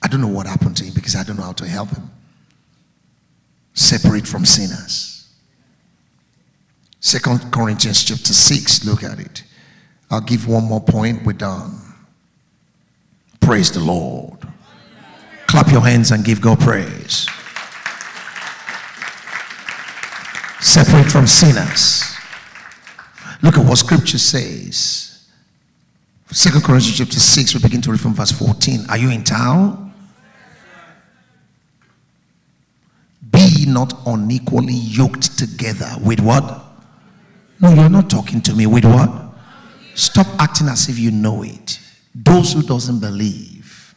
I don't know what happened to him because I don't know how to help him. Separate from sinners. Second Corinthians chapter 6, look at it. I'll give one more point, we're done. Praise the Lord. Clap your hands and give God praise. Separate from sinners. Look at what scripture says. Second Corinthians chapter 6, we begin to read from verse 14. Are you in town? Be not unequally yoked together with what? No, you're not talking to me with what? Stop acting as if you know it. Those who doesn't believe.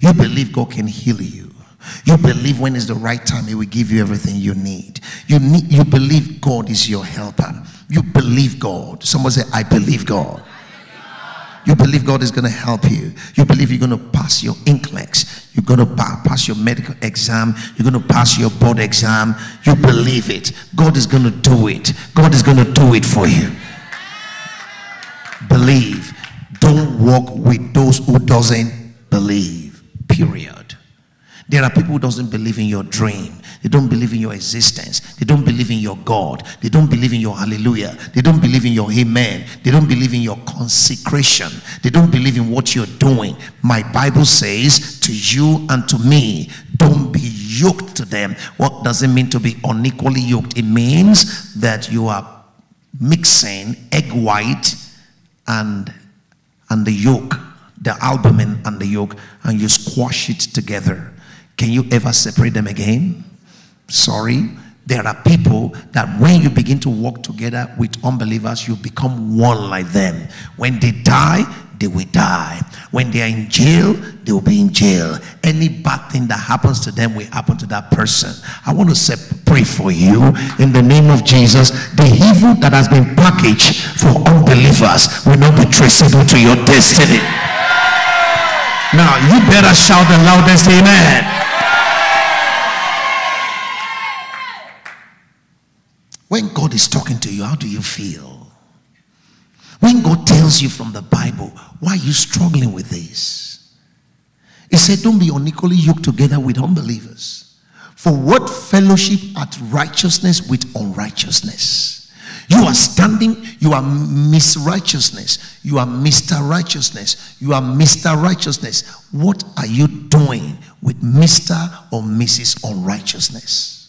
You believe God can heal you. You believe when it's the right time, He will give you everything you need. You need you believe God is your helper. You believe God. Someone say, I believe God. You believe God is going to help you. You believe you're going to pass your NCLEX. You're going to pass your medical exam. You're going to pass your board exam. You believe it. God is going to do it. God is going to do it for you. Believe. Don't walk with those who doesn't believe. Period. There are people who doesn't believe in your dream. They don't believe in your existence. They don't believe in your God. They don't believe in your hallelujah. They don't believe in your amen. They don't believe in your consecration. They don't believe in what you're doing. My Bible says to you and to me, don't be yoked to them. What does it mean to be unequally yoked? It means that you are mixing egg white and and the yolk, the albumin and the yolk, and you squash it together. Can you ever separate them again? Sorry. There are people that when you begin to walk together with unbelievers, you become one like them. When they die, they will die. When they are in jail, they will be in jail. Any bad thing that happens to them will happen to that person. I want to say, pray for you in the name of Jesus. The evil that has been packaged for unbelievers will not be traceable to your destiny. Now, you better shout the loudest amen. When God is talking to you, how do you feel? When God tells you from the Bible, why are you struggling with this? He said, Don't be unequally yoked together with unbelievers. For what fellowship at righteousness with unrighteousness? You are standing, you are Miss Righteousness, you are Mr. Righteousness, you are Mr. Righteousness. What are you doing with Mr. or Mrs. Unrighteousness?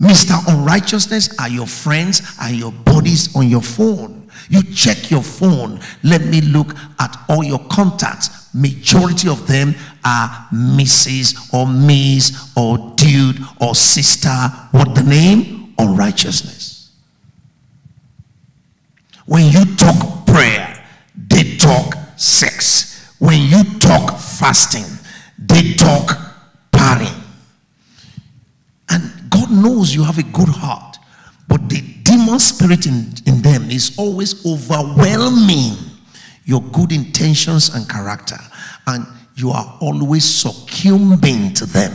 Mr. Unrighteousness are your friends and your buddies on your phone. You check your phone. Let me look at all your contacts. Majority of them are Mrs. or Miss or dude or sister. What the name? Unrighteousness. When you talk prayer, they talk sex. When you talk fasting, they talk partying. God knows you have a good heart, but the demon spirit in, in them is always overwhelming your good intentions and character, and you are always succumbing to them.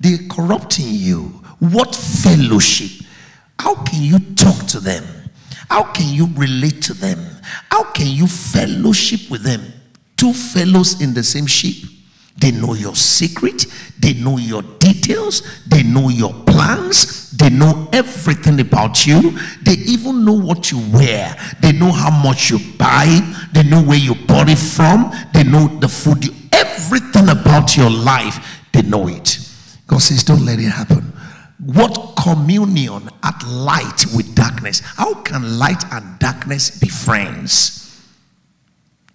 They're corrupting you. What fellowship? How can you talk to them? How can you relate to them? How can you fellowship with them? Two fellows in the same ship. They know your secret. They know your details. They know your plans. They know everything about you. They even know what you wear. They know how much you buy. They know where you bought it from. They know the food. You, everything about your life, they know it. God says, don't let it happen. What communion at light with darkness? How can light and darkness be friends?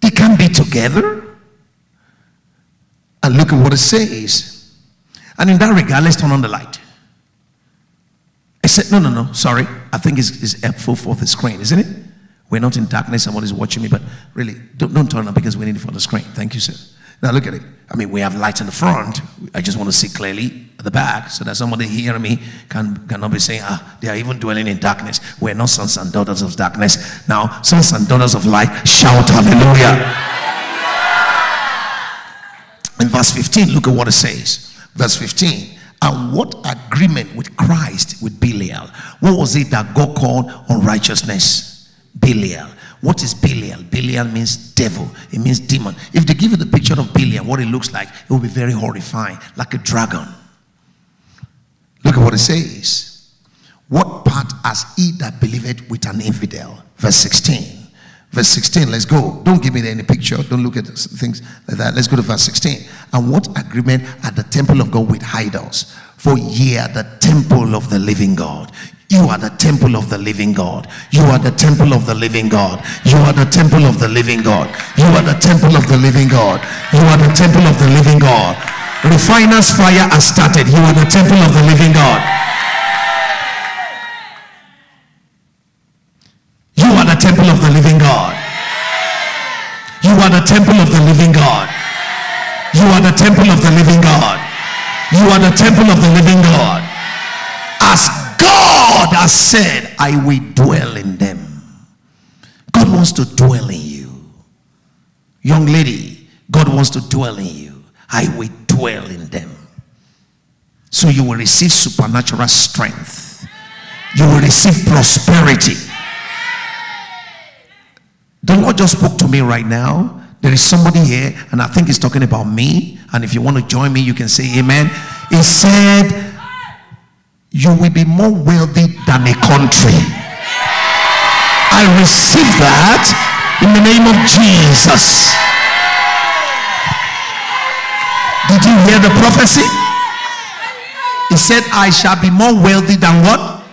They can't be together. And look at what it says. And in that regard, let's turn on the light. I said, no, no, no, sorry. I think it's, it's helpful for the screen, isn't it? We're not in darkness, somebody's watching me, but really, don't, don't turn on because we need it for the screen. Thank you, sir. Now look at it. I mean, we have light in the front. I just want to see clearly at the back so that somebody hearing me can cannot be saying, ah, they are even dwelling in darkness. We're not sons and daughters of darkness. Now, sons and daughters of light, shout hallelujah. In verse 15, look at what it says. Verse 15. And what agreement with Christ with Belial? What was it that God called unrighteousness? Belial. What is Belial? Belial means devil. It means demon. If they give you the picture of Belial, what it looks like, it will be very horrifying, like a dragon. Look at what it says. What part has he that believeth with an infidel? Verse 16. Verse 16, let's go. Don't give me any picture. Don't look at things like that. Let's go to verse 16. And what agreement at the temple of God with idols? For ye are the temple of the living God. You are the temple of the living God. You are the temple of the living God. You are the temple of the living God. You are the temple of the living God. You are the temple of the living God. Refiner's fire has started. You are the temple of the living God. are the temple of the living God. You are the temple of the living God. You You are the temple of the living God. You are the temple of the living God. As God has said, I will dwell in them. God wants to dwell in you. Young lady, God wants to dwell in you. I will dwell in them. So you will receive supernatural strength. You will receive prosperity. The Lord just spoke to me right now. There is somebody here, and I think he's talking about me. And if you want to join me, you can say amen. He said, You will be more wealthy than a country. I receive that in the name of Jesus. Did you hear the prophecy? He said, I shall be more wealthy than what?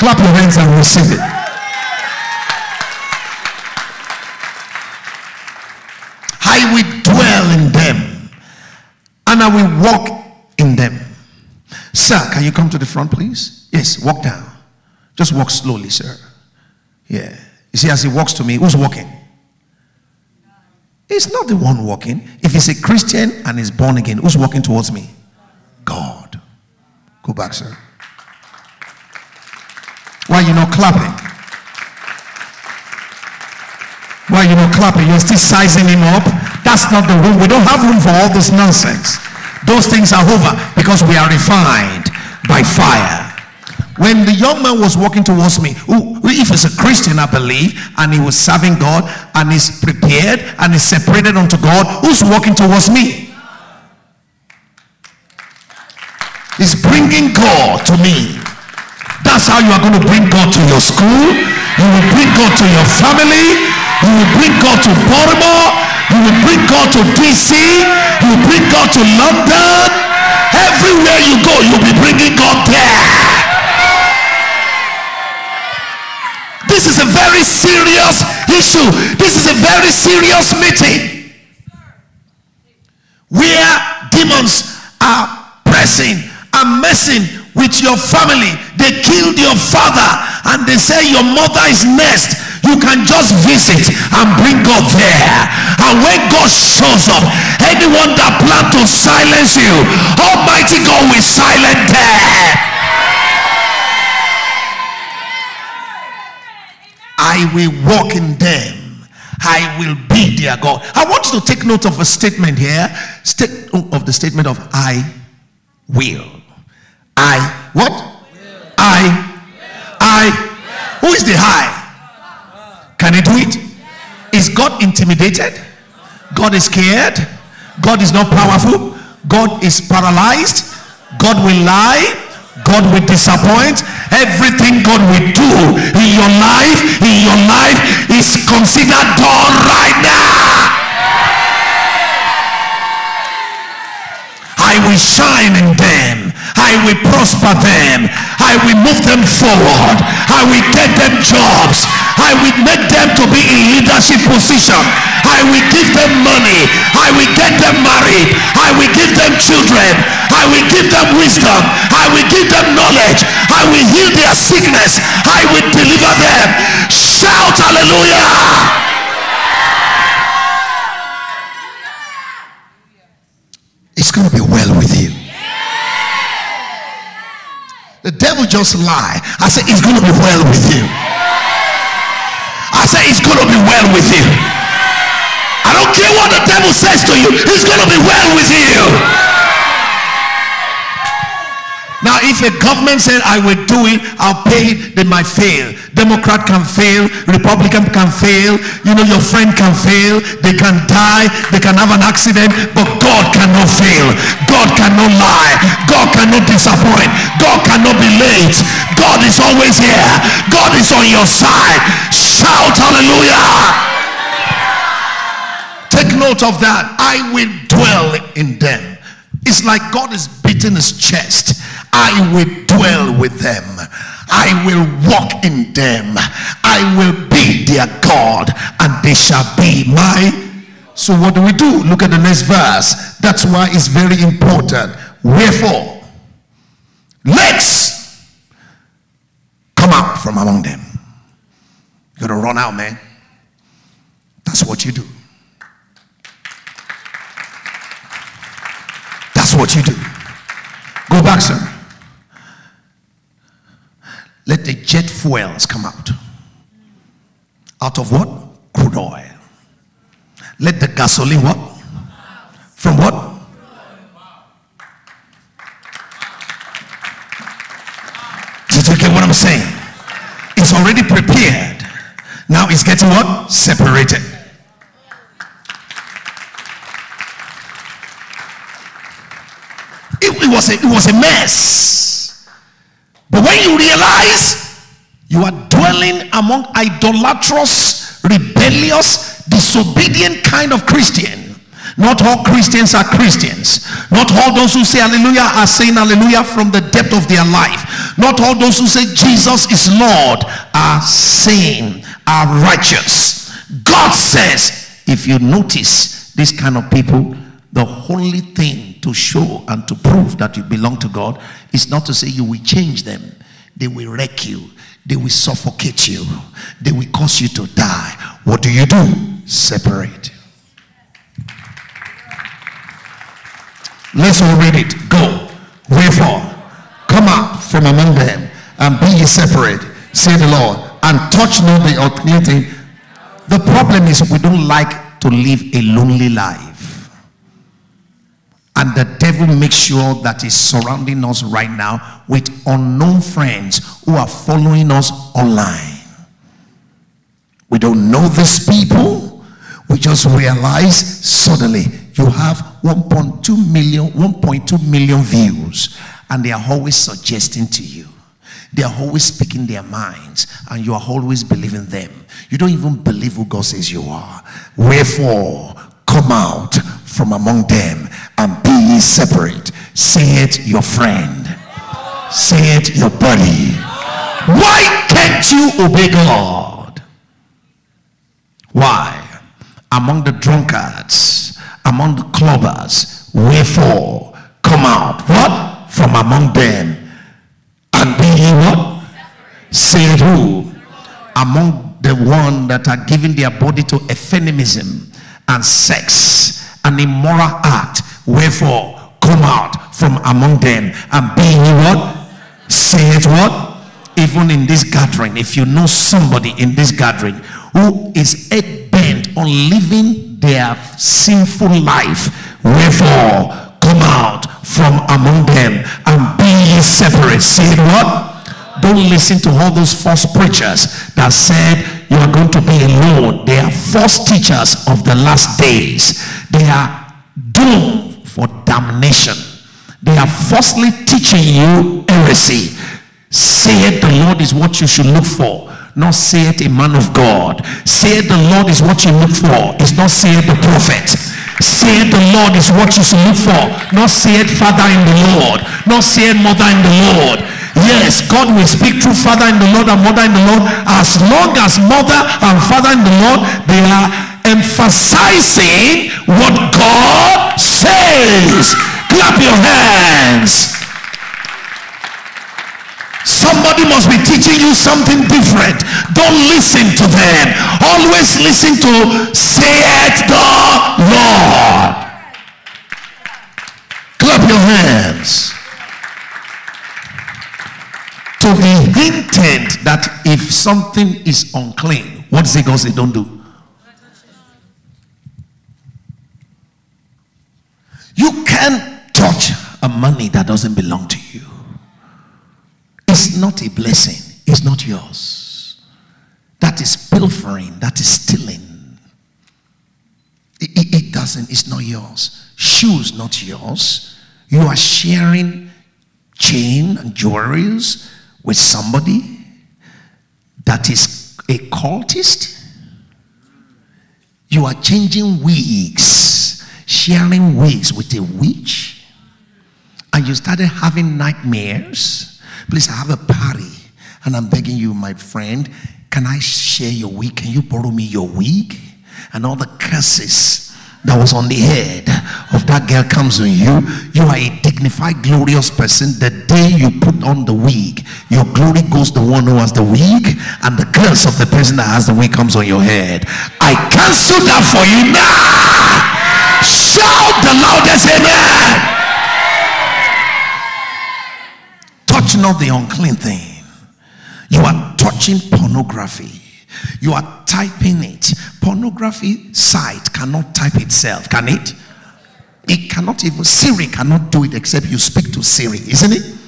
Clap your hands and receive it. I will dwell in them and I will walk in them. Sir, can you come to the front, please? Yes, walk down. Just walk slowly, sir. Yeah. You see, as he walks to me, who's walking? It's not the one walking. If he's a Christian and is born again, who's walking towards me? God. Go back, sir. Why you not clapping? Why you not clapping? You're still sizing him up. That's not the room. We don't have room for all this nonsense. Those things are over because we are refined by fire. When the young man was walking towards me, who, if he's a Christian, I believe, and he was serving God and is prepared and is separated unto God, who's walking towards me? He's bringing God to me. That's how you are going to bring God to your school. You will bring God to your family. You will bring God to Baltimore. You will bring God to DC. You will bring God to London. Everywhere you go, you'll be bringing God there. This is a very serious issue. This is a very serious meeting. Where demons are pressing and messing with your family. They killed your father and they say your mother is next. You can just visit and bring God there. And when God shows up, anyone that plan to silence you, Almighty God will silence them. I will walk in them. I will be their God. I want you to take note of a statement here. State oh, of the statement of I will. I what? Will. I I who is the high? Can he do it? Is God intimidated? God is scared? God is not powerful? God is paralyzed? God will lie? God will disappoint? Everything God will do in your life, in your life is considered done right now. I will shine in them. I will prosper them. I will move them forward. I will get them jobs. I will make them to be in leadership position. I will give them money. I will get them married. I will give them children. I will give them wisdom. I will give them knowledge. I will heal their sickness. I will deliver them. Shout hallelujah. It's going to be well with The devil just lie. I say it's going to be well with you. I say it's going to be well with you. I don't care what the devil says to you. It's going to be well with you. Now, if a government said, I will do it, I'll pay it, they might fail. Democrat can fail, Republican can fail, you know, your friend can fail, they can die, they can have an accident, but God cannot fail. God cannot lie. God cannot disappoint. God cannot be late. God is always here. God is on your side. Shout hallelujah. Take note of that. I will dwell in them. It's like God is beating his chest. I will dwell with them. I will walk in them. I will be their God and they shall be my. So what do we do? Look at the next verse. That's why it's very important. Wherefore, let's come out from among them. You gotta run out, man. That's what you do. That's what you do. Go back, sir. Let the jet fuels come out. Out of what? Crude oil. Let the gasoline what? From what? Did you get what I'm saying? It's already prepared. Now it's getting what? Separated. It, it, was a, it was a mess. But when you realize you are dwelling among idolatrous, rebellious, disobedient kind of Christian. Not all Christians are Christians. Not all those who say hallelujah are saying hallelujah from the depth of their life. Not all those who say Jesus is Lord are saying, are righteous. God says, if you notice this kind of people, the only thing to show and to prove that you belong to God is not to say you will change them, they will wreck you, they will suffocate you, they will cause you to die. What do you do? Separate. Let's all read it. Go. Wherefore, come out from among them and be ye separate, say the Lord, and touch not the unclean The problem is we don't like to live a lonely life. And the devil makes sure that he's surrounding us right now with unknown friends who are following us online. We don't know these people. We just realize suddenly you have 1.2 million, 1.2 million views, and they are always suggesting to you. They are always speaking their minds, and you are always believing them. You don't even believe who God says you are. Wherefore, come out from among them and be ye separate. Say it, your friend. Say it, your buddy. Why can't you obey God? Why? Among the drunkards, among the clubbers, wherefore come out. What? From among them. And be ye what? Say it who? Among the one that are giving their body to epheminism and sex, an immoral act. Wherefore come out from among them and be ye what? Say it what? even in this gathering, if you know somebody in this gathering who is bent on living their sinful life, wherefore come out from among them and be ye separate. Say it what? Don't listen to all those false preachers that said you are going to be alone. They are false teachers of the last days. They are doomed for damnation. They are falsely teaching you heresy Say it, the Lord is what you should look for. Not say it, a man of God. Say it, the Lord is what you look for. It's not say it, the prophet. Say it, the Lord is what you should look for. Not say it, Father in the Lord. Not say it, Mother in the Lord. Yes, God will speak through Father in the Lord and Mother in the Lord as long as Mother and Father in the Lord they are emphasizing what God says. Clap your hands. Somebody must be teaching you something different. Don't listen to them. Always listen to saith the Lord. Clap your hands. To be hinted that if something is unclean, what does it God say? Don't do. You can't touch a money that doesn't belong to you. It's not a blessing, it's not yours. That is pilfering, that is stealing. It, it, it doesn't, it's not yours. Shoes, not yours. You are sharing chain and jewelries with somebody that is a cultist. You are changing wigs, sharing wigs with a witch, and you started having nightmares Please, I have a party and I'm begging you, my friend, can I share your wig? Can you borrow me your wig? And all the curses that was on the head of that girl comes on you. You are a dignified, glorious person. The day you put on the wig, your glory goes the one who has the wig, and the curse of the person that has the wig comes on your head. I cancel that for you now. Shout the loudest amen. not the unclean thing. You are touching pornography. You are typing it. Pornography site cannot type itself, can it? It cannot even, Siri cannot do it except you speak to Siri, isn't it?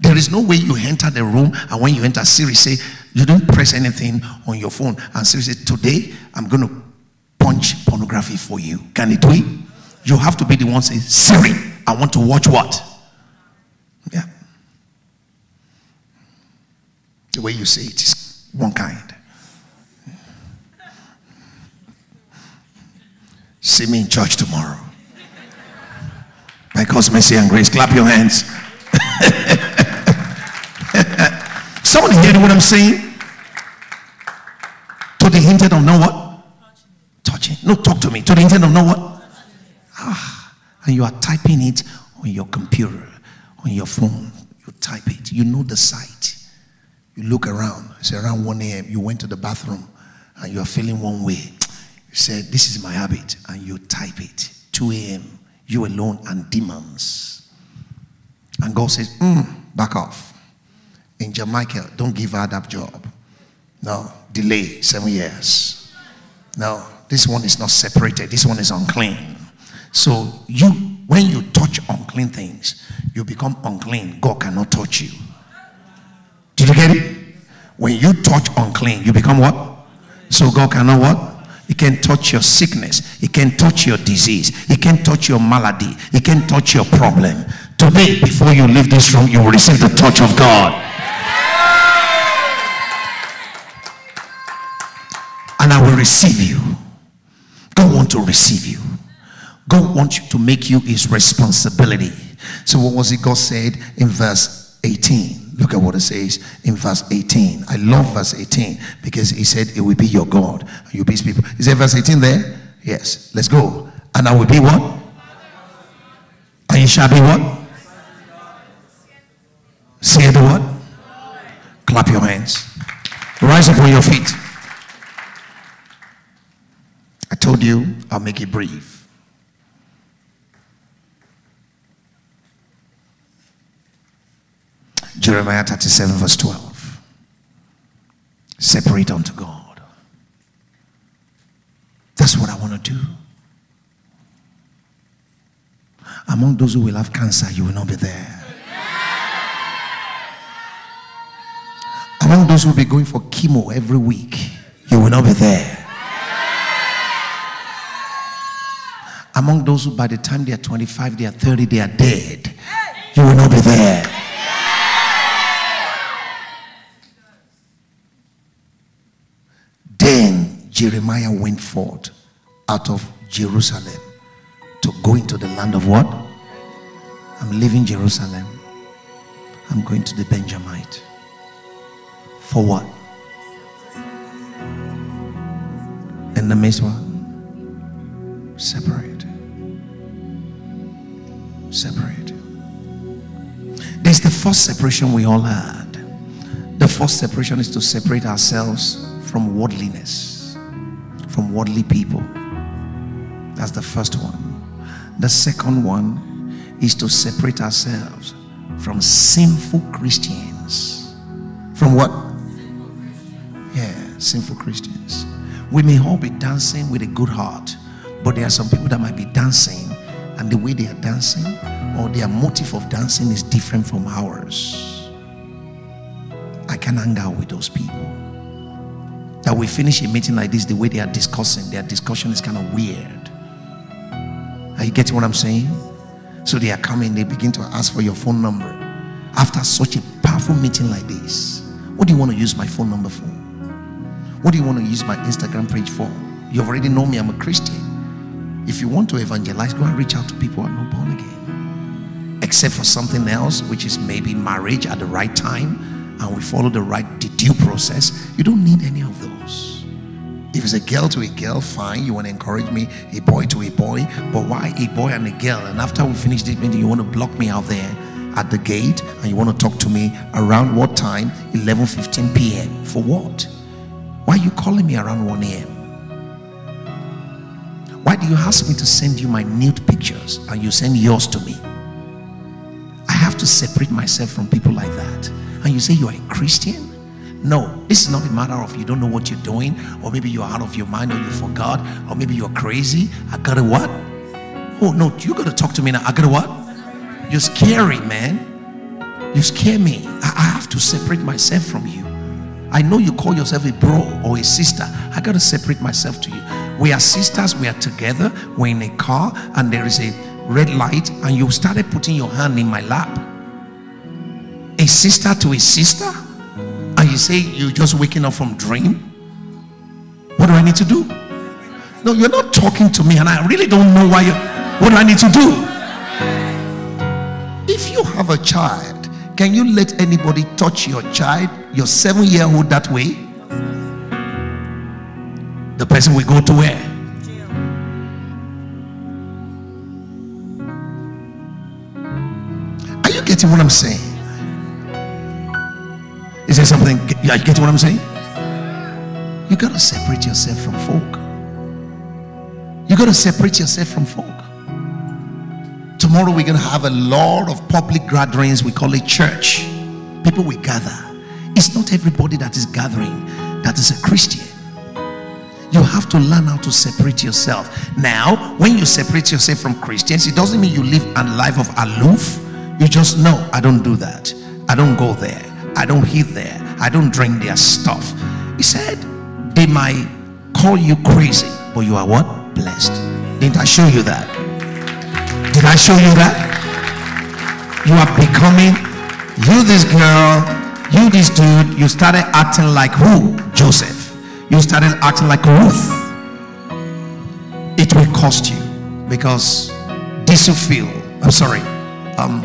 There is no way you enter the room and when you enter, Siri say, you don't press anything on your phone. And Siri say, today I'm going to punch pornography for you. Can it do it? You have to be the one say, Siri, I want to watch what? Yeah. The way you say it is one kind. See me in church tomorrow. By God's mercy and grace, clap your hands. *laughs* Someone hear what I'm saying? To the intent of know what? Touching. No, talk to me. To the intent of know what? And you are typing it on your computer, on your phone. You type it. You know the site. You look around. It's around 1 a.m. You went to the bathroom and you are feeling one way. You said, This is my habit. And you type it. 2 a.m. You alone and demons. And God says, mm, back off. In Jamaica, don't give her that job. No, delay seven years. No, this one is not separated. This one is unclean. So you, when you touch unclean things, you become unclean. God cannot touch you. Did you get it? When you touch unclean, you become what? So God cannot what? He can touch your sickness. He can touch your disease. He can touch your malady. He can touch your problem. Today, before you leave this room, you will receive the touch of God. And I will receive you. God want to receive you. God wants you to make you his responsibility. So what was it God said in verse 18? Look at what it says in verse 18. I love verse 18 because he said it will be your God. And you be his people. Is there verse 18 there? Yes. Let's go. And I will be what? And you shall be what? Say the what? Clap your hands. Rise up on your feet. I told you I'll make it brief. Jeremiah 37, verse 12. Separate unto God. That's what I want to do. Among those who will have cancer, you will not be there. Among those who will be going for chemo every week, you will not be there. Among those who, by the time they are 25, they are 30, they are dead, you will not be there. Then Jeremiah went forth out of Jerusalem to go into the land of what? I'm leaving Jerusalem. I'm going to the Benjamite. For what? And the midst what? Separate. Separate. There's the first separation we all had. The first separation is to separate ourselves from worldliness, from worldly people. That's the first one. The second one is to separate ourselves from sinful Christians. From what? Yeah, sinful Christians. We may all be dancing with a good heart, but there are some people that might be dancing, and the way they are dancing or their motive of dancing is different from ours. I can hang out with those people. That we finish a meeting like this, the way they are discussing, their discussion is kind of weird. Are you getting what I'm saying? So they are coming, they begin to ask for your phone number. After such a powerful meeting like this, what do you want to use my phone number for? What do you want to use my Instagram page for? You already know me, I'm a Christian. If you want to evangelize, go and reach out to people who are not born again. Except for something else, which is maybe marriage at the right time, and we follow the right due process. You don't need any of those. If it's a girl to a girl, fine. You want to encourage me, a boy to a boy. But why a boy and a girl? And after we finish this meeting, you want to block me out there at the gate and you want to talk to me around what time? 11:15 p.m. For what? Why are you calling me around 1 a.m.? Why do you ask me to send you my nude pictures and you send yours to me? I have to separate myself from people like that. And you say you're a Christian? No, this is not a matter of you don't know what you're doing, or maybe you're out of your mind, or you forgot, or maybe you're crazy. I gotta what? Oh no, you gotta talk to me now. I gotta what? You're scary, man. You scare me. I, I have to separate myself from you. I know you call yourself a bro or a sister. I gotta separate myself to you. We are sisters, we are together, we're in a car, and there is a red light, and you started putting your hand in my lap. A sister to a sister? and you say you're just waking up from dream what do i need to do? No you're not talking to me and i really don't know why you what do i need to do? If you have a child can you let anybody touch your child your seven year old that way? The person will go to where? Are you getting what i'm saying is there something? Yeah, you get what I'm saying? You got to separate yourself from folk. You got to separate yourself from folk. Tomorrow we're going to have a lot of public gatherings. We call it church. People will gather. It's not everybody that is gathering that is a Christian. You have to learn how to separate yourself. Now, when you separate yourself from Christians, it doesn't mean you live a life of aloof. You just know, I don't do that. I don't go there. I don't eat there. I don't drink their stuff. He said, They might call you crazy, but you are what? Blessed. Didn't I show you that? Did I show you that? You are becoming, you this girl, you this dude, you started acting like who? Joseph. You started acting like Ruth. It will cost you because diesel fuel, I'm sorry, um,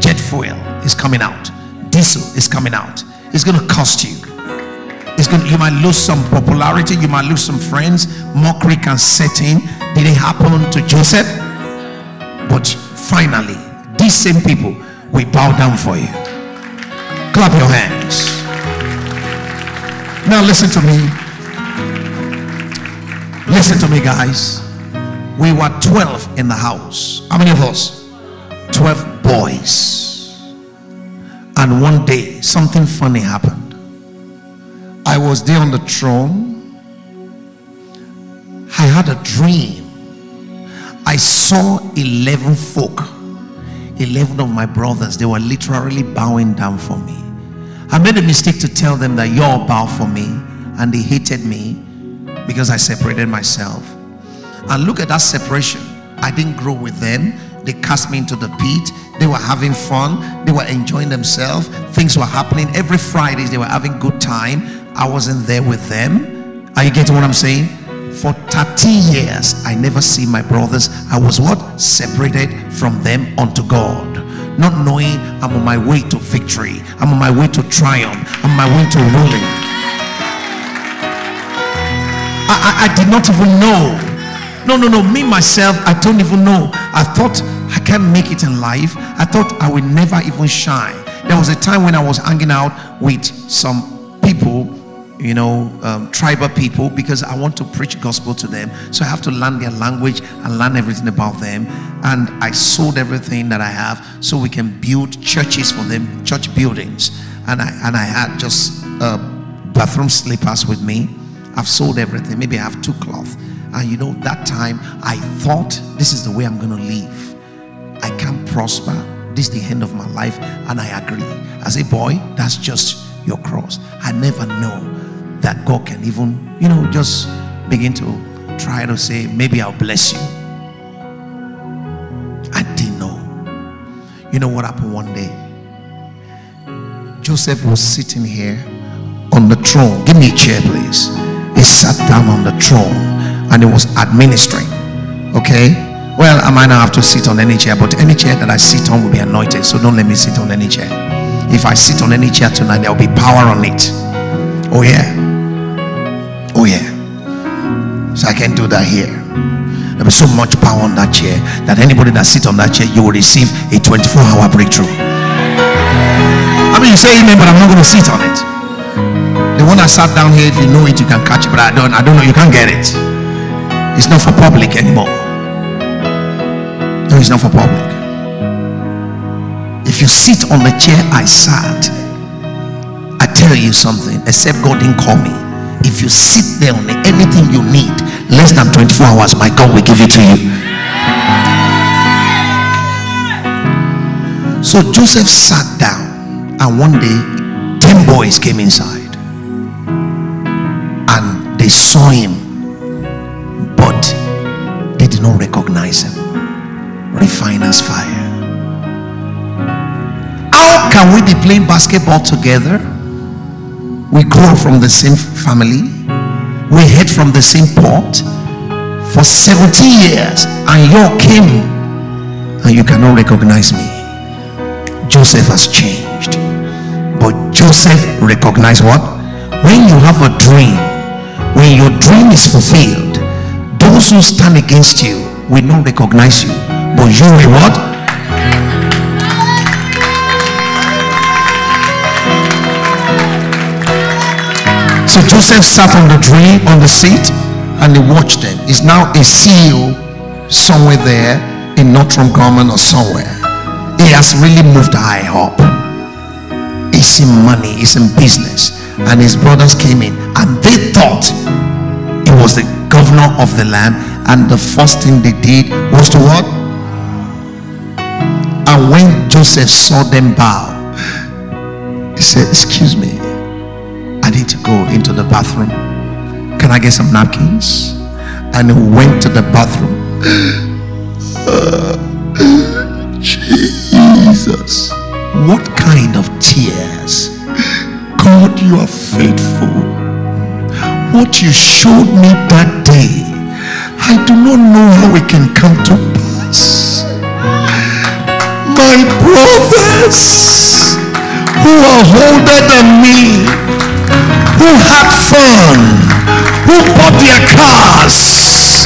jet fuel is coming out diesel is coming out. It's going to cost you. It's going to, you might lose some popularity, you might lose some friends. Mockery can set in. Did it happen to Joseph? But finally, these same people will bow down for you. Clap your hands. Now listen to me. Listen to me, guys. We were 12 in the house. How many of us? 12 boys. And one day, something funny happened. I was there on the throne. I had a dream. I saw 11 folk, 11 of my brothers. They were literally bowing down for me. I made a mistake to tell them that you all bow for me, and they hated me because I separated myself. And look at that separation. I didn't grow with them they cast me into the pit. They were having fun. They were enjoying themselves. Things were happening. Every Fridays they were having good time. I wasn't there with them. Are you getting what I'm saying? For 30 years, I never see my brothers. I was what? Separated from them unto God. Not knowing I'm on my way to victory. I'm on my way to triumph. I'm on my way to ruling. I, I, I did not even know no, no, no. Me, myself, I don't even know. I thought I can't make it in life. I thought I would never even shine. There was a time when I was hanging out with some people, you know, um, tribal people, because I want to preach gospel to them. So I have to learn their language and learn everything about them. And I sold everything that I have so we can build churches for them, church buildings. And I and I had just uh, bathroom slippers with me. I've sold everything. Maybe I have two cloths and you know, that time I thought this is the way I'm going to live. I can't prosper. This is the end of my life. And I agree. As a boy, that's just your cross. I never know that God can even, you know, just begin to try to say, maybe I'll bless you. I didn't know. You know what happened one day? Joseph was sitting here on the throne. Give me a chair, please. He sat down on the throne and he was administering. Okay? Well, I might not have to sit on any chair, but any chair that I sit on will be anointed. So don't let me sit on any chair. If I sit on any chair tonight, there will be power on it. Oh, yeah. Oh, yeah. So I can't do that here. There'll be so much power on that chair that anybody that sits on that chair, you will receive a 24 hour breakthrough. I mean, you say amen, but I'm not going to sit on it. The one I sat down here, if you know it, you can catch it, but I don't, I don't know, you can't get it. It's not for public anymore. No, it's not for public. If you sit on the chair I sat, I tell you something, except God didn't call me. If you sit there on anything you need, less than 24 hours, my God will give it to you. So Joseph sat down, and one day, 10 boys came inside and they saw him, not recognize him. Refiner's fire. How can we be playing basketball together? We grew up from the same family, we ate from the same pot for 70 years, and you came and you cannot recognize me. Joseph has changed. But Joseph recognized what? When you have a dream, when your dream is fulfilled, those who stand against you will not recognize you. But you will what? So Joseph sat on the dream on the seat and he watched them. He's now a CEO somewhere there in Northrop Grumman or somewhere he has really moved high up. He's in money, he's in business. And his brothers came in and they thought he was the governor of the land. And the first thing they did was to what? And when Joseph saw them bow, he said, Excuse me, I need to go into the bathroom. Can I get some napkins? And he went to the bathroom. *gasps* Jesus, what kind of tears? God, you are faithful. What you showed me that day, I do not know how it can come to pass. My brothers who are older than me, who had fun, who bought their cars,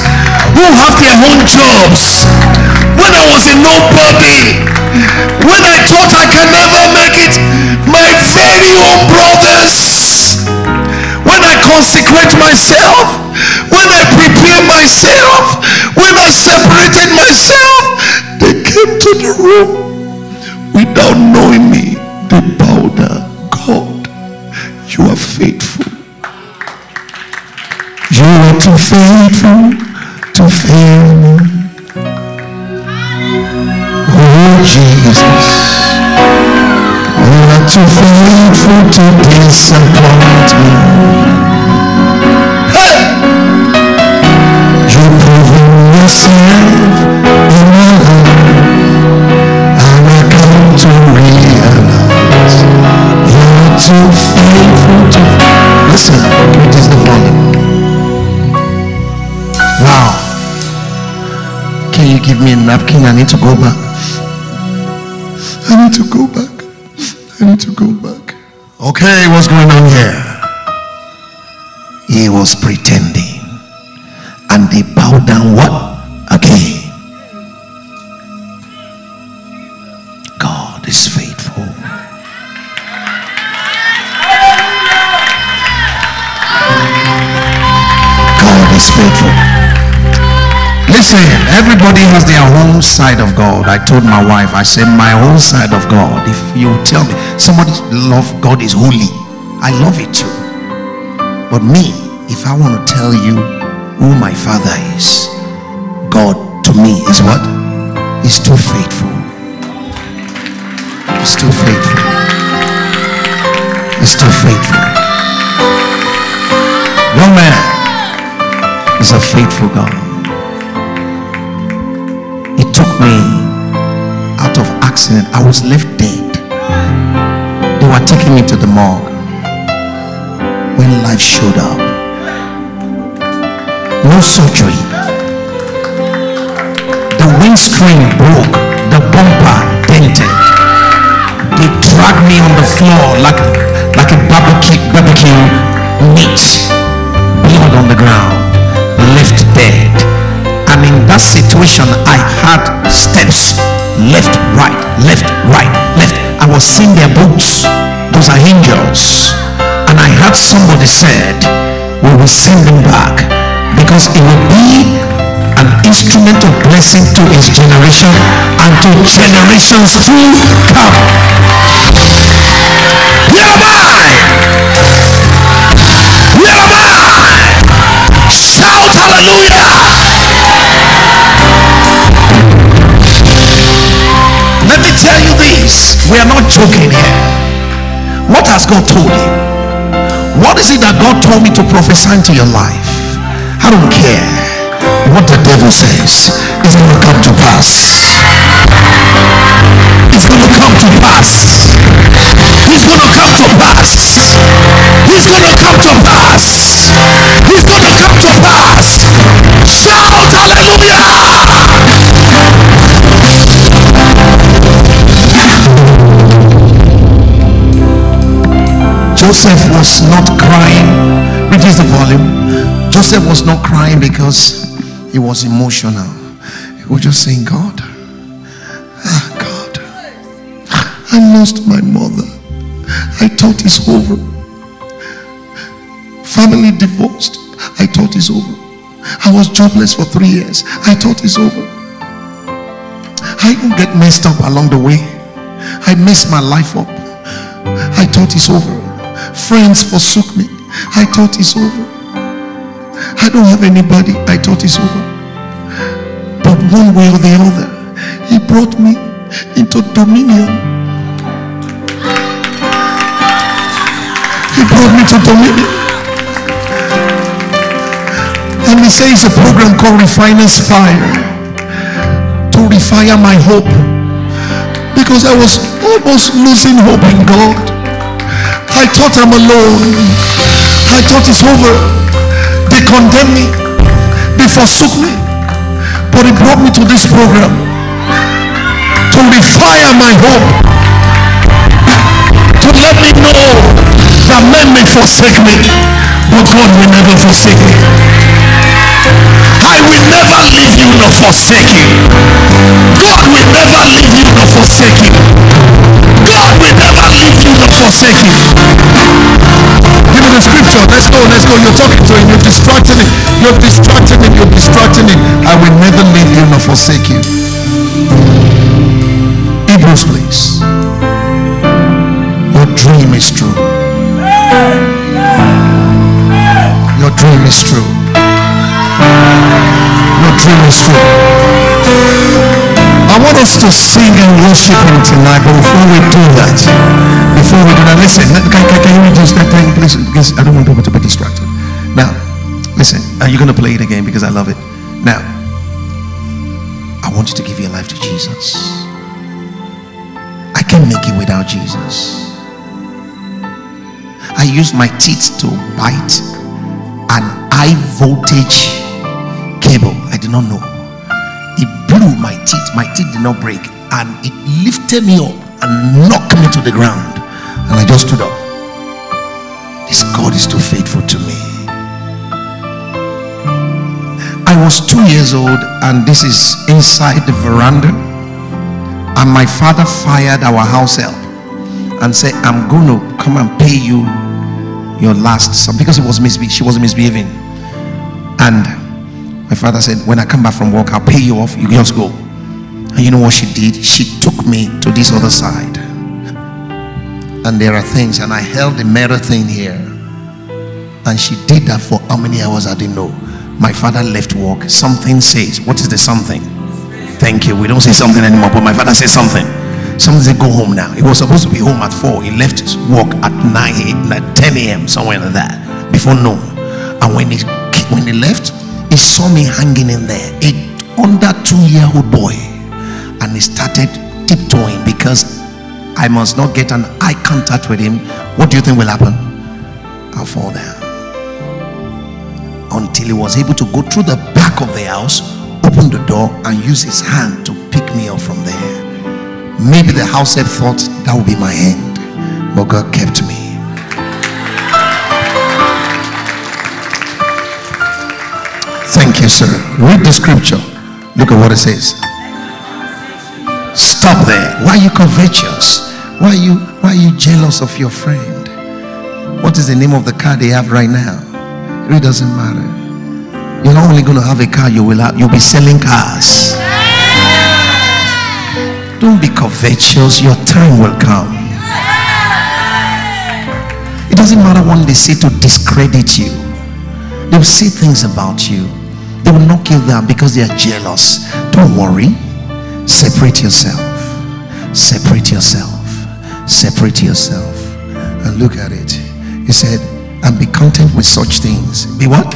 who have their own jobs, when I was a nobody, when I thought I can never make it, my very own brothers, I consecrate myself, when I prepare myself, when I separated myself, they came to the room without knowing me. They bowed down. God, you are faithful. You are too faithful to fail me. Oh Jesus, you are too faithful to disappoint me. Give me a napkin? I need to go back. I need to go back. I need to go back. Okay, what's going on here? He was pretending. And they bowed down what? Everybody has their own side of God. I told my wife, I said, my own side of God. If you tell me somebody love God is holy, I love it too. But me, if I want to tell you who my father is, God to me is what? He's too faithful. He's too faithful. He's too faithful. Young man is a faithful God. Took me out of accident. I was left dead. They were taking me to the morgue when life showed up. No surgery. The windscreen broke, the bumper dented. They dragged me on the floor like, like a barbecue, barbecue meat, blood on the ground, left dead. And in that situation, I had steps left, right, left, right, left. I was seeing their boots. Those are angels. And I heard somebody said, We will send them back because it will be an instrument of blessing to his generation and to generations to come. Here am I. Here am I. Shout hallelujah. Tell you this. We are not joking here. What has God told you? What is it that God told me to prophesy into your life? I don't care what the devil says. It's going to come to pass. It's going to come to pass. He's going to come to pass. He's going to come to pass. He's going to come to pass. Shout hallelujah. Joseph was not crying. Reduce the volume. Joseph was not crying because he was emotional. He was just saying, God, ah, God, I lost my mother. I thought it's over. Family divorced. I thought it's over. I was jobless for three years. I thought it's over. I even get messed up along the way. I messed my life up. I thought it's over. Friends forsook me. I thought it's over. I don't have anybody. I thought it's over. But one way or the other, he brought me into dominion. He brought me to dominion. And he says a program called Refiner's Fire to refire my hope because I was almost losing hope in God. I thought I'm alone. I thought it's over. They condemned me. They forsook me. But he brought me to this program to refire my hope. To let me know that men may forsake me, but God will never forsake me. I will never leave you nor forsake you. God will never leave you nor forsake you. God will never leave you nor forsake you. Give me the scripture. Let's go. Let's go. You're talking to him. You're distracting him. You're distracting him. You're distracting him. I will never leave you nor forsake you. Hebrews, please. Your dream is true. Your dream is true. Your dream is true. I want us to sing and worship Him tonight, but before we do that, we do listen, can, can, can you reduce that thing, please? Because I don't want people to be distracted. Now, listen, are you going to play it again because I love it? Now, I want you to give your life to Jesus. I can't make it without Jesus. I used my teeth to bite an high voltage cable. I did not know. It blew my teeth. My teeth did not break. And it lifted me up and knocked me to the ground. And I just stood up. This God is too faithful to me. I was two years old, and this is inside the veranda. And my father fired our house help and said, I'm going to come and pay you your last sum because it was misbe- she was misbehaving. And my father said, When I come back from work, I'll pay you off. You just go. And you know what she did? She took me to this other side. And there are things, and I held the mirror thing here. And she did that for how many hours? I didn't know. My father left work. Something says, What is the something? Thank you. We don't say something anymore, but my father says something. Something said, Go home now. He was supposed to be home at 4. He left his work at 9, 8, 10 a.m., somewhere like that, before noon. And when he, when he left, he saw me hanging in there, a under two year old boy. And he started tiptoeing because I must not get an eye contact with him. What do you think will happen? I'll fall down. Until he was able to go through the back of the house, open the door, and use his hand to pick me up from there. Maybe the house help thought that would be my end, but God kept me. Thank you, sir. Read the scripture. Look at what it says. Stop there. Why are you covetous? Why are you why are you jealous of your friend? What is the name of the car they have right now? It really doesn't matter. You're not only going to have a car, you will have, you'll be selling cars. Don't be covetous. Your time will come. It doesn't matter what they say to discredit you. They will say things about you. They will not you down because they are jealous. Don't worry. Separate yourself. Separate yourself. Separate yourself. And look at it. He said, and be content with such things. Be what?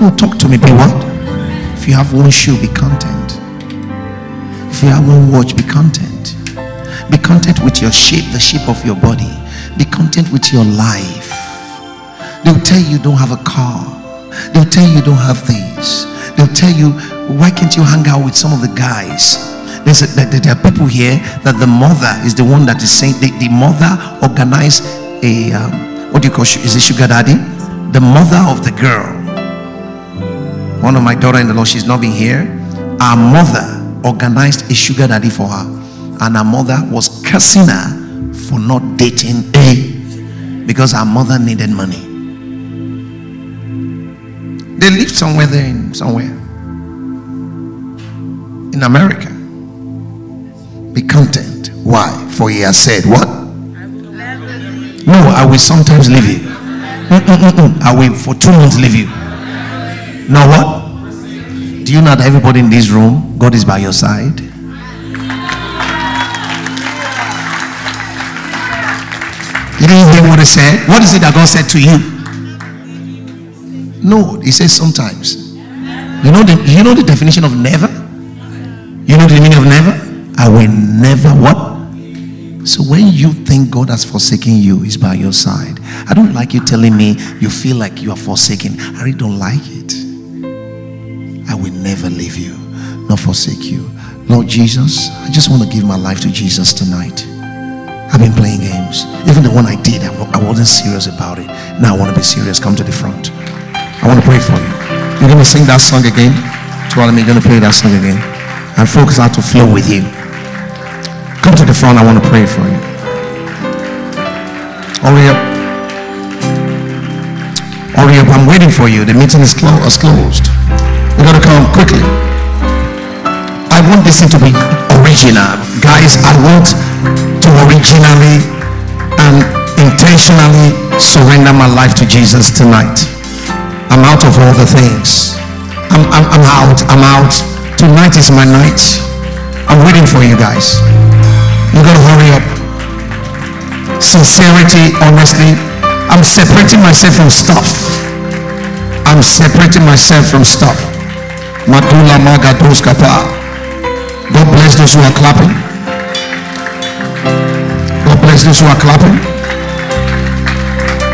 No, talk to me. Be what? If you have one shoe, be content. If you have one watch, be content. Be content with your shape, the shape of your body. Be content with your life. They'll tell you don't have a car. They'll tell you you don't have things. They'll tell you, why can't you hang out with some of the guys? There's a, there are people here that the mother is the one that is saying the, the mother organized a um, what do you call is it sugar daddy? The mother of the girl. One of my daughter-in-law she's not been here. Our mother organized a sugar daddy for her. And her mother was cursing her for not dating a because her mother needed money. They lived somewhere there in somewhere. In america be content why for he has said what no i will sometimes leave you Mm-mm-mm-mm. i will for two months leave you now what? Do you know that everybody in this room, God is by your side? You didn't hear what he said? What is it that God said to you? No, he says sometimes. You know the you know the definition of never? You know the meaning of never? I will never what? So when you think God has forsaken you, He's by your side. I don't like you telling me you feel like you are forsaken. I really don't like it. I will never leave you, nor forsake you. Lord Jesus, I just want to give my life to Jesus tonight. I've been playing games. Even the one I did, I wasn't serious about it. Now I want to be serious. Come to the front. I want to pray for you. You're going to sing that song again. Me you're going to play that song again. And focus have to flow with you. To the front. I want to pray for you. Hurry up. Hurry up. I'm waiting for you. The meeting is, clo- is closed. You gotta come quickly. I want this thing to be original. Guys, I want to originally and intentionally surrender my life to Jesus tonight. I'm out of all the things. I'm, I'm, I'm out. I'm out. Tonight is my night. I'm waiting for you guys. You gotta hurry up. Sincerity, honestly. I'm separating myself from stuff. I'm separating myself from stuff. Madula Magados Kapa. God bless those who are clapping. God bless those who are clapping.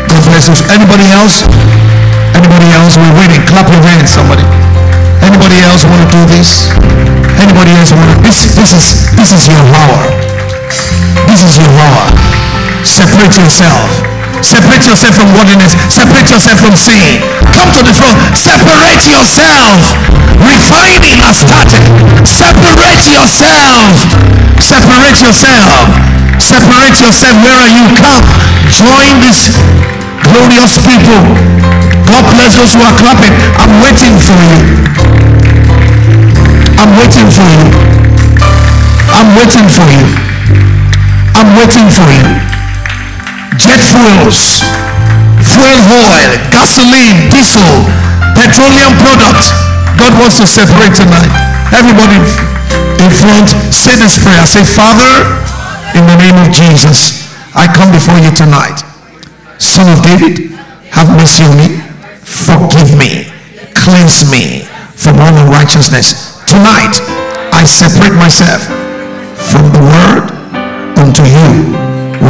God bless those. Anybody else? Anybody else? We're waiting. Clap your hands, somebody. Anybody else want to do this? Anybody else want to? This, this is this is your hour. This is your hour. Separate yourself. Separate yourself from worldliness. Separate yourself from sin. Come to the front. Separate yourself. Refining has started. Separate yourself. Separate yourself. Separate yourself. Where are you? Come. Join this glorious people. God bless those who are clapping. I'm waiting for you. I'm waiting for you. I'm waiting for you. I'm waiting for you jet fuels, fuel oil, gasoline, diesel, petroleum products. God wants to separate tonight. Everybody in front, say this prayer. Say, Father, in the name of Jesus, I come before you tonight. Son of David, have mercy on me. Forgive me. Cleanse me from all unrighteousness. Tonight, I separate myself from the unto you.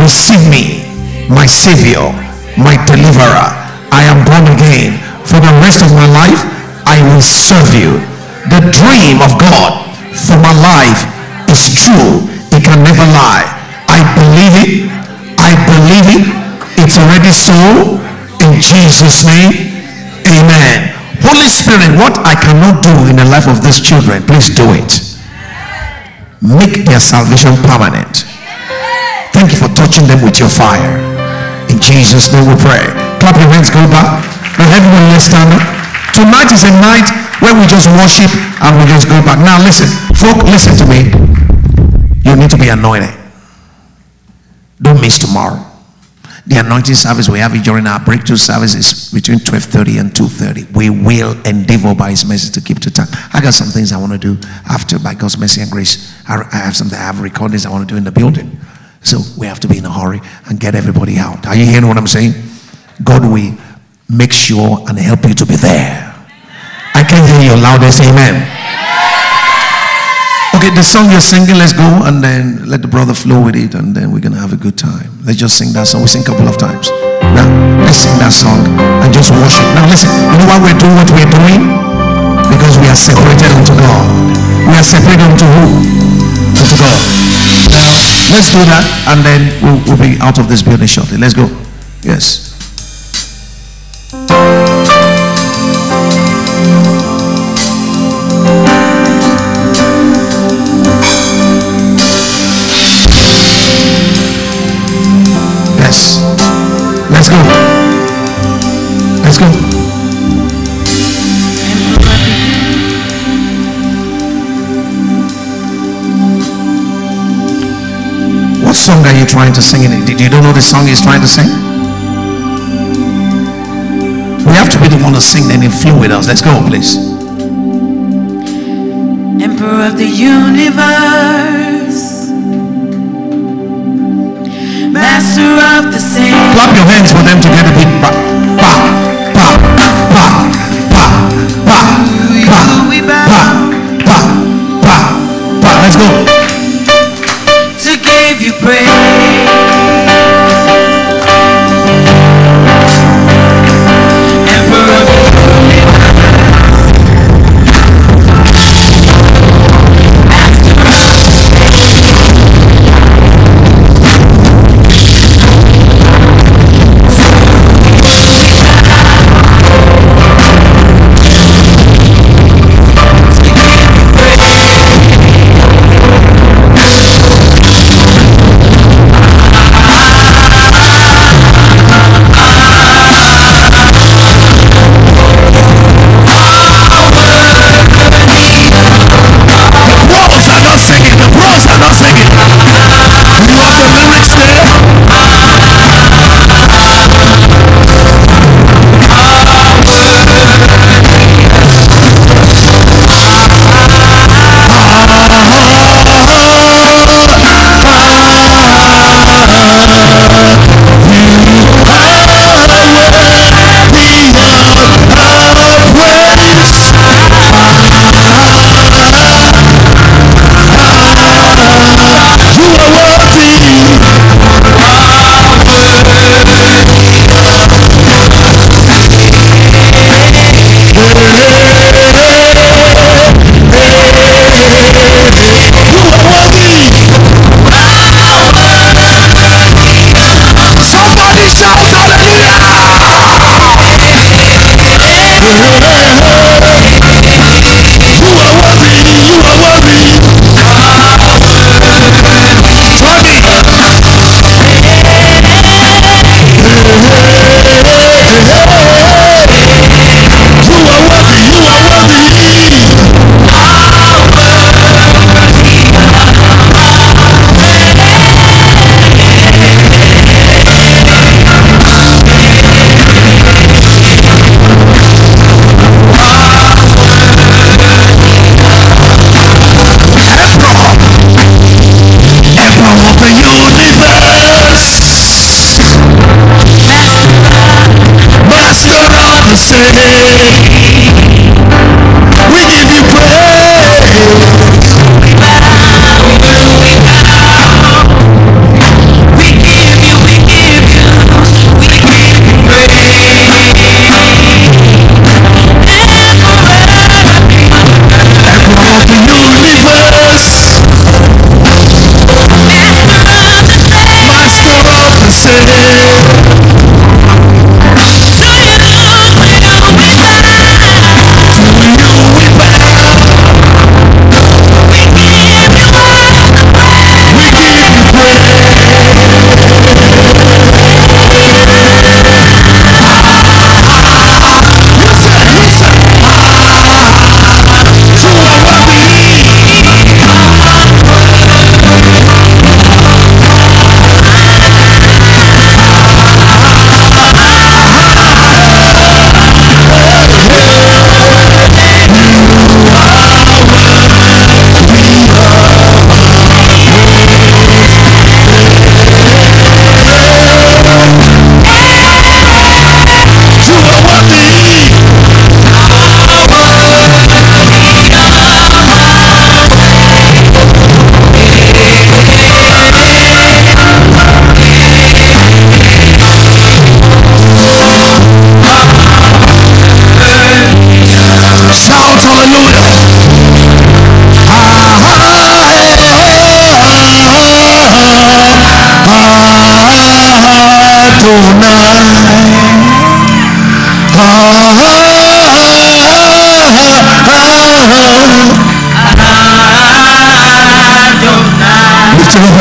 Receive me my Savior, my Deliverer. I am born again. For the rest of my life, I will serve you. The dream of God for my life is true. It can never lie. I believe it. I believe it. It's already so. In Jesus' name, amen. Holy Spirit, what I cannot do in the life of these children, please do it. Make their salvation permanent. Thank you for touching them with your fire. In Jesus' name we pray. Clap your hands, go back. Now everyone let's stand up. Tonight is a night where we just worship and we just go back. Now listen, folk, listen to me. You need to be anointed. Don't miss tomorrow. The anointing service we have during our breakthrough services between 12:30 and 2:30. We will endeavor by His mercy to keep to time. I got some things I want to do after by God's mercy and grace. I have something I have recordings I want to do in the building. So we have to be in a hurry and get everybody out. Are you hearing what I'm saying? God will make sure and help you to be there. I can hear your loudest amen. Okay, the song you're singing, let's go and then let the brother flow with it and then we're going to have a good time. Let's just sing that song. We sing a couple of times. Now, let's sing that song and just worship. Now, listen, you know why we're doing what we're doing? Because we are separated unto God. We are separated unto who? Unto God. Let's do that and then we'll, we'll be out of this building shortly. Let's go. Yes. Song are you trying to sing in it? Did you don't know the song he's trying to sing? We have to be the one to sing, then he flew with us. Let's go, please. Emperor of the universe, Master of the same. Clap your hands for them to get a bit back. Back, back, back, back, back, back, back, back, back, back. Let's go give you praise.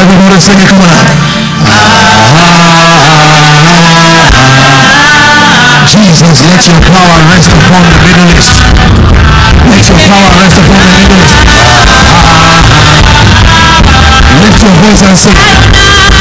Everybody, sing it, come on. Jesus, let your power rest upon the Middle East. Let your power rest upon the Middle East. Lift your voice and sing.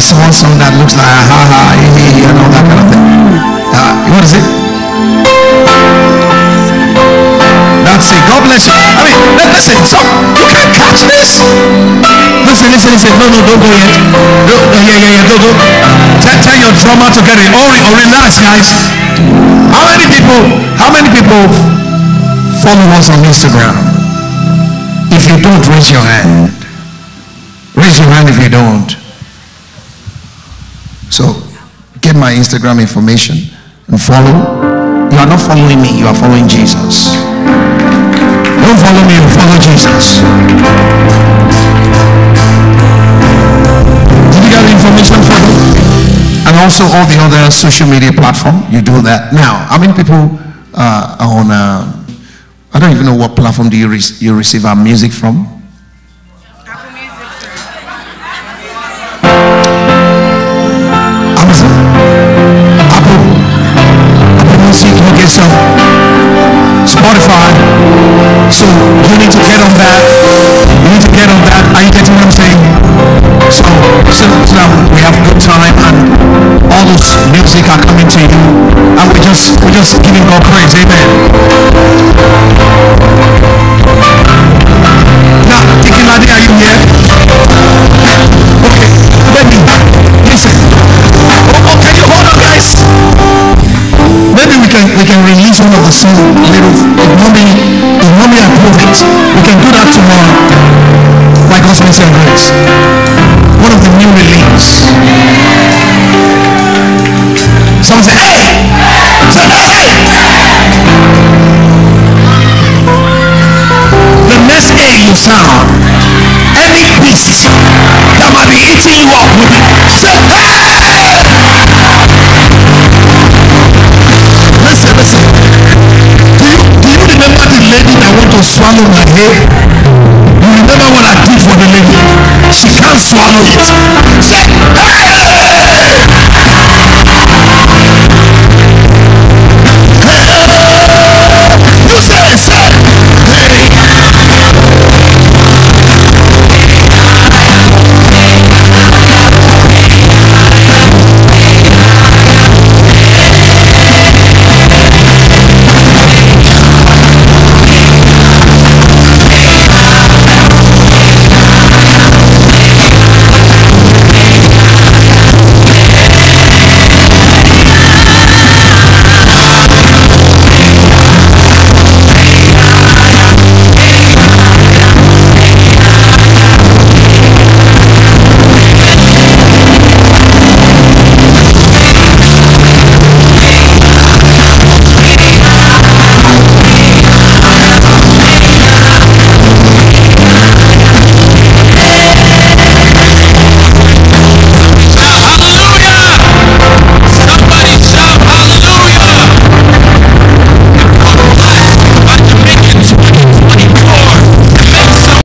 There's one song that looks like ha ha, and all that kind of thing. Uh, what is it? That's it. God bless you. I mean, li- listen, so you can't catch this. Listen, listen, listen. No, no, don't go yet. No, no, yeah, yeah, yeah. Go, go. Tell, tell your drummer to get it. Or, or relax, guys. How many people? How many people follow us on Instagram? If you don't, raise your hand. Raise your hand if you don't. So, get my Instagram information and follow. You are not following me. You are following Jesus. Don't follow me. Follow Jesus. Did you get the information for you? And also all the other social media platform, you do that. Now, how many people uh, are on, uh, I don't even know what platform do you, re- you receive our music from? Get on that. Are you getting what I'm saying? So, so, so we have good time and all those music are coming to you and we just we just giving God praise. Amen. Now, Tiki Ladi, are you here? Okay, baby, listen. Oh, oh, can you hold on, guys? Maybe we can we can release one of the song little if mommy if mommy approve it. We can do that tomorrow. God's mercy and grace. One of the new beliefs. Someone say, hey! Say, hey! The next A you sound, any beast that might be eating you up will be, say, hey! Listen, listen. Do you, do you remember the lady that went to swallow my head? Lady? She can't swallow it.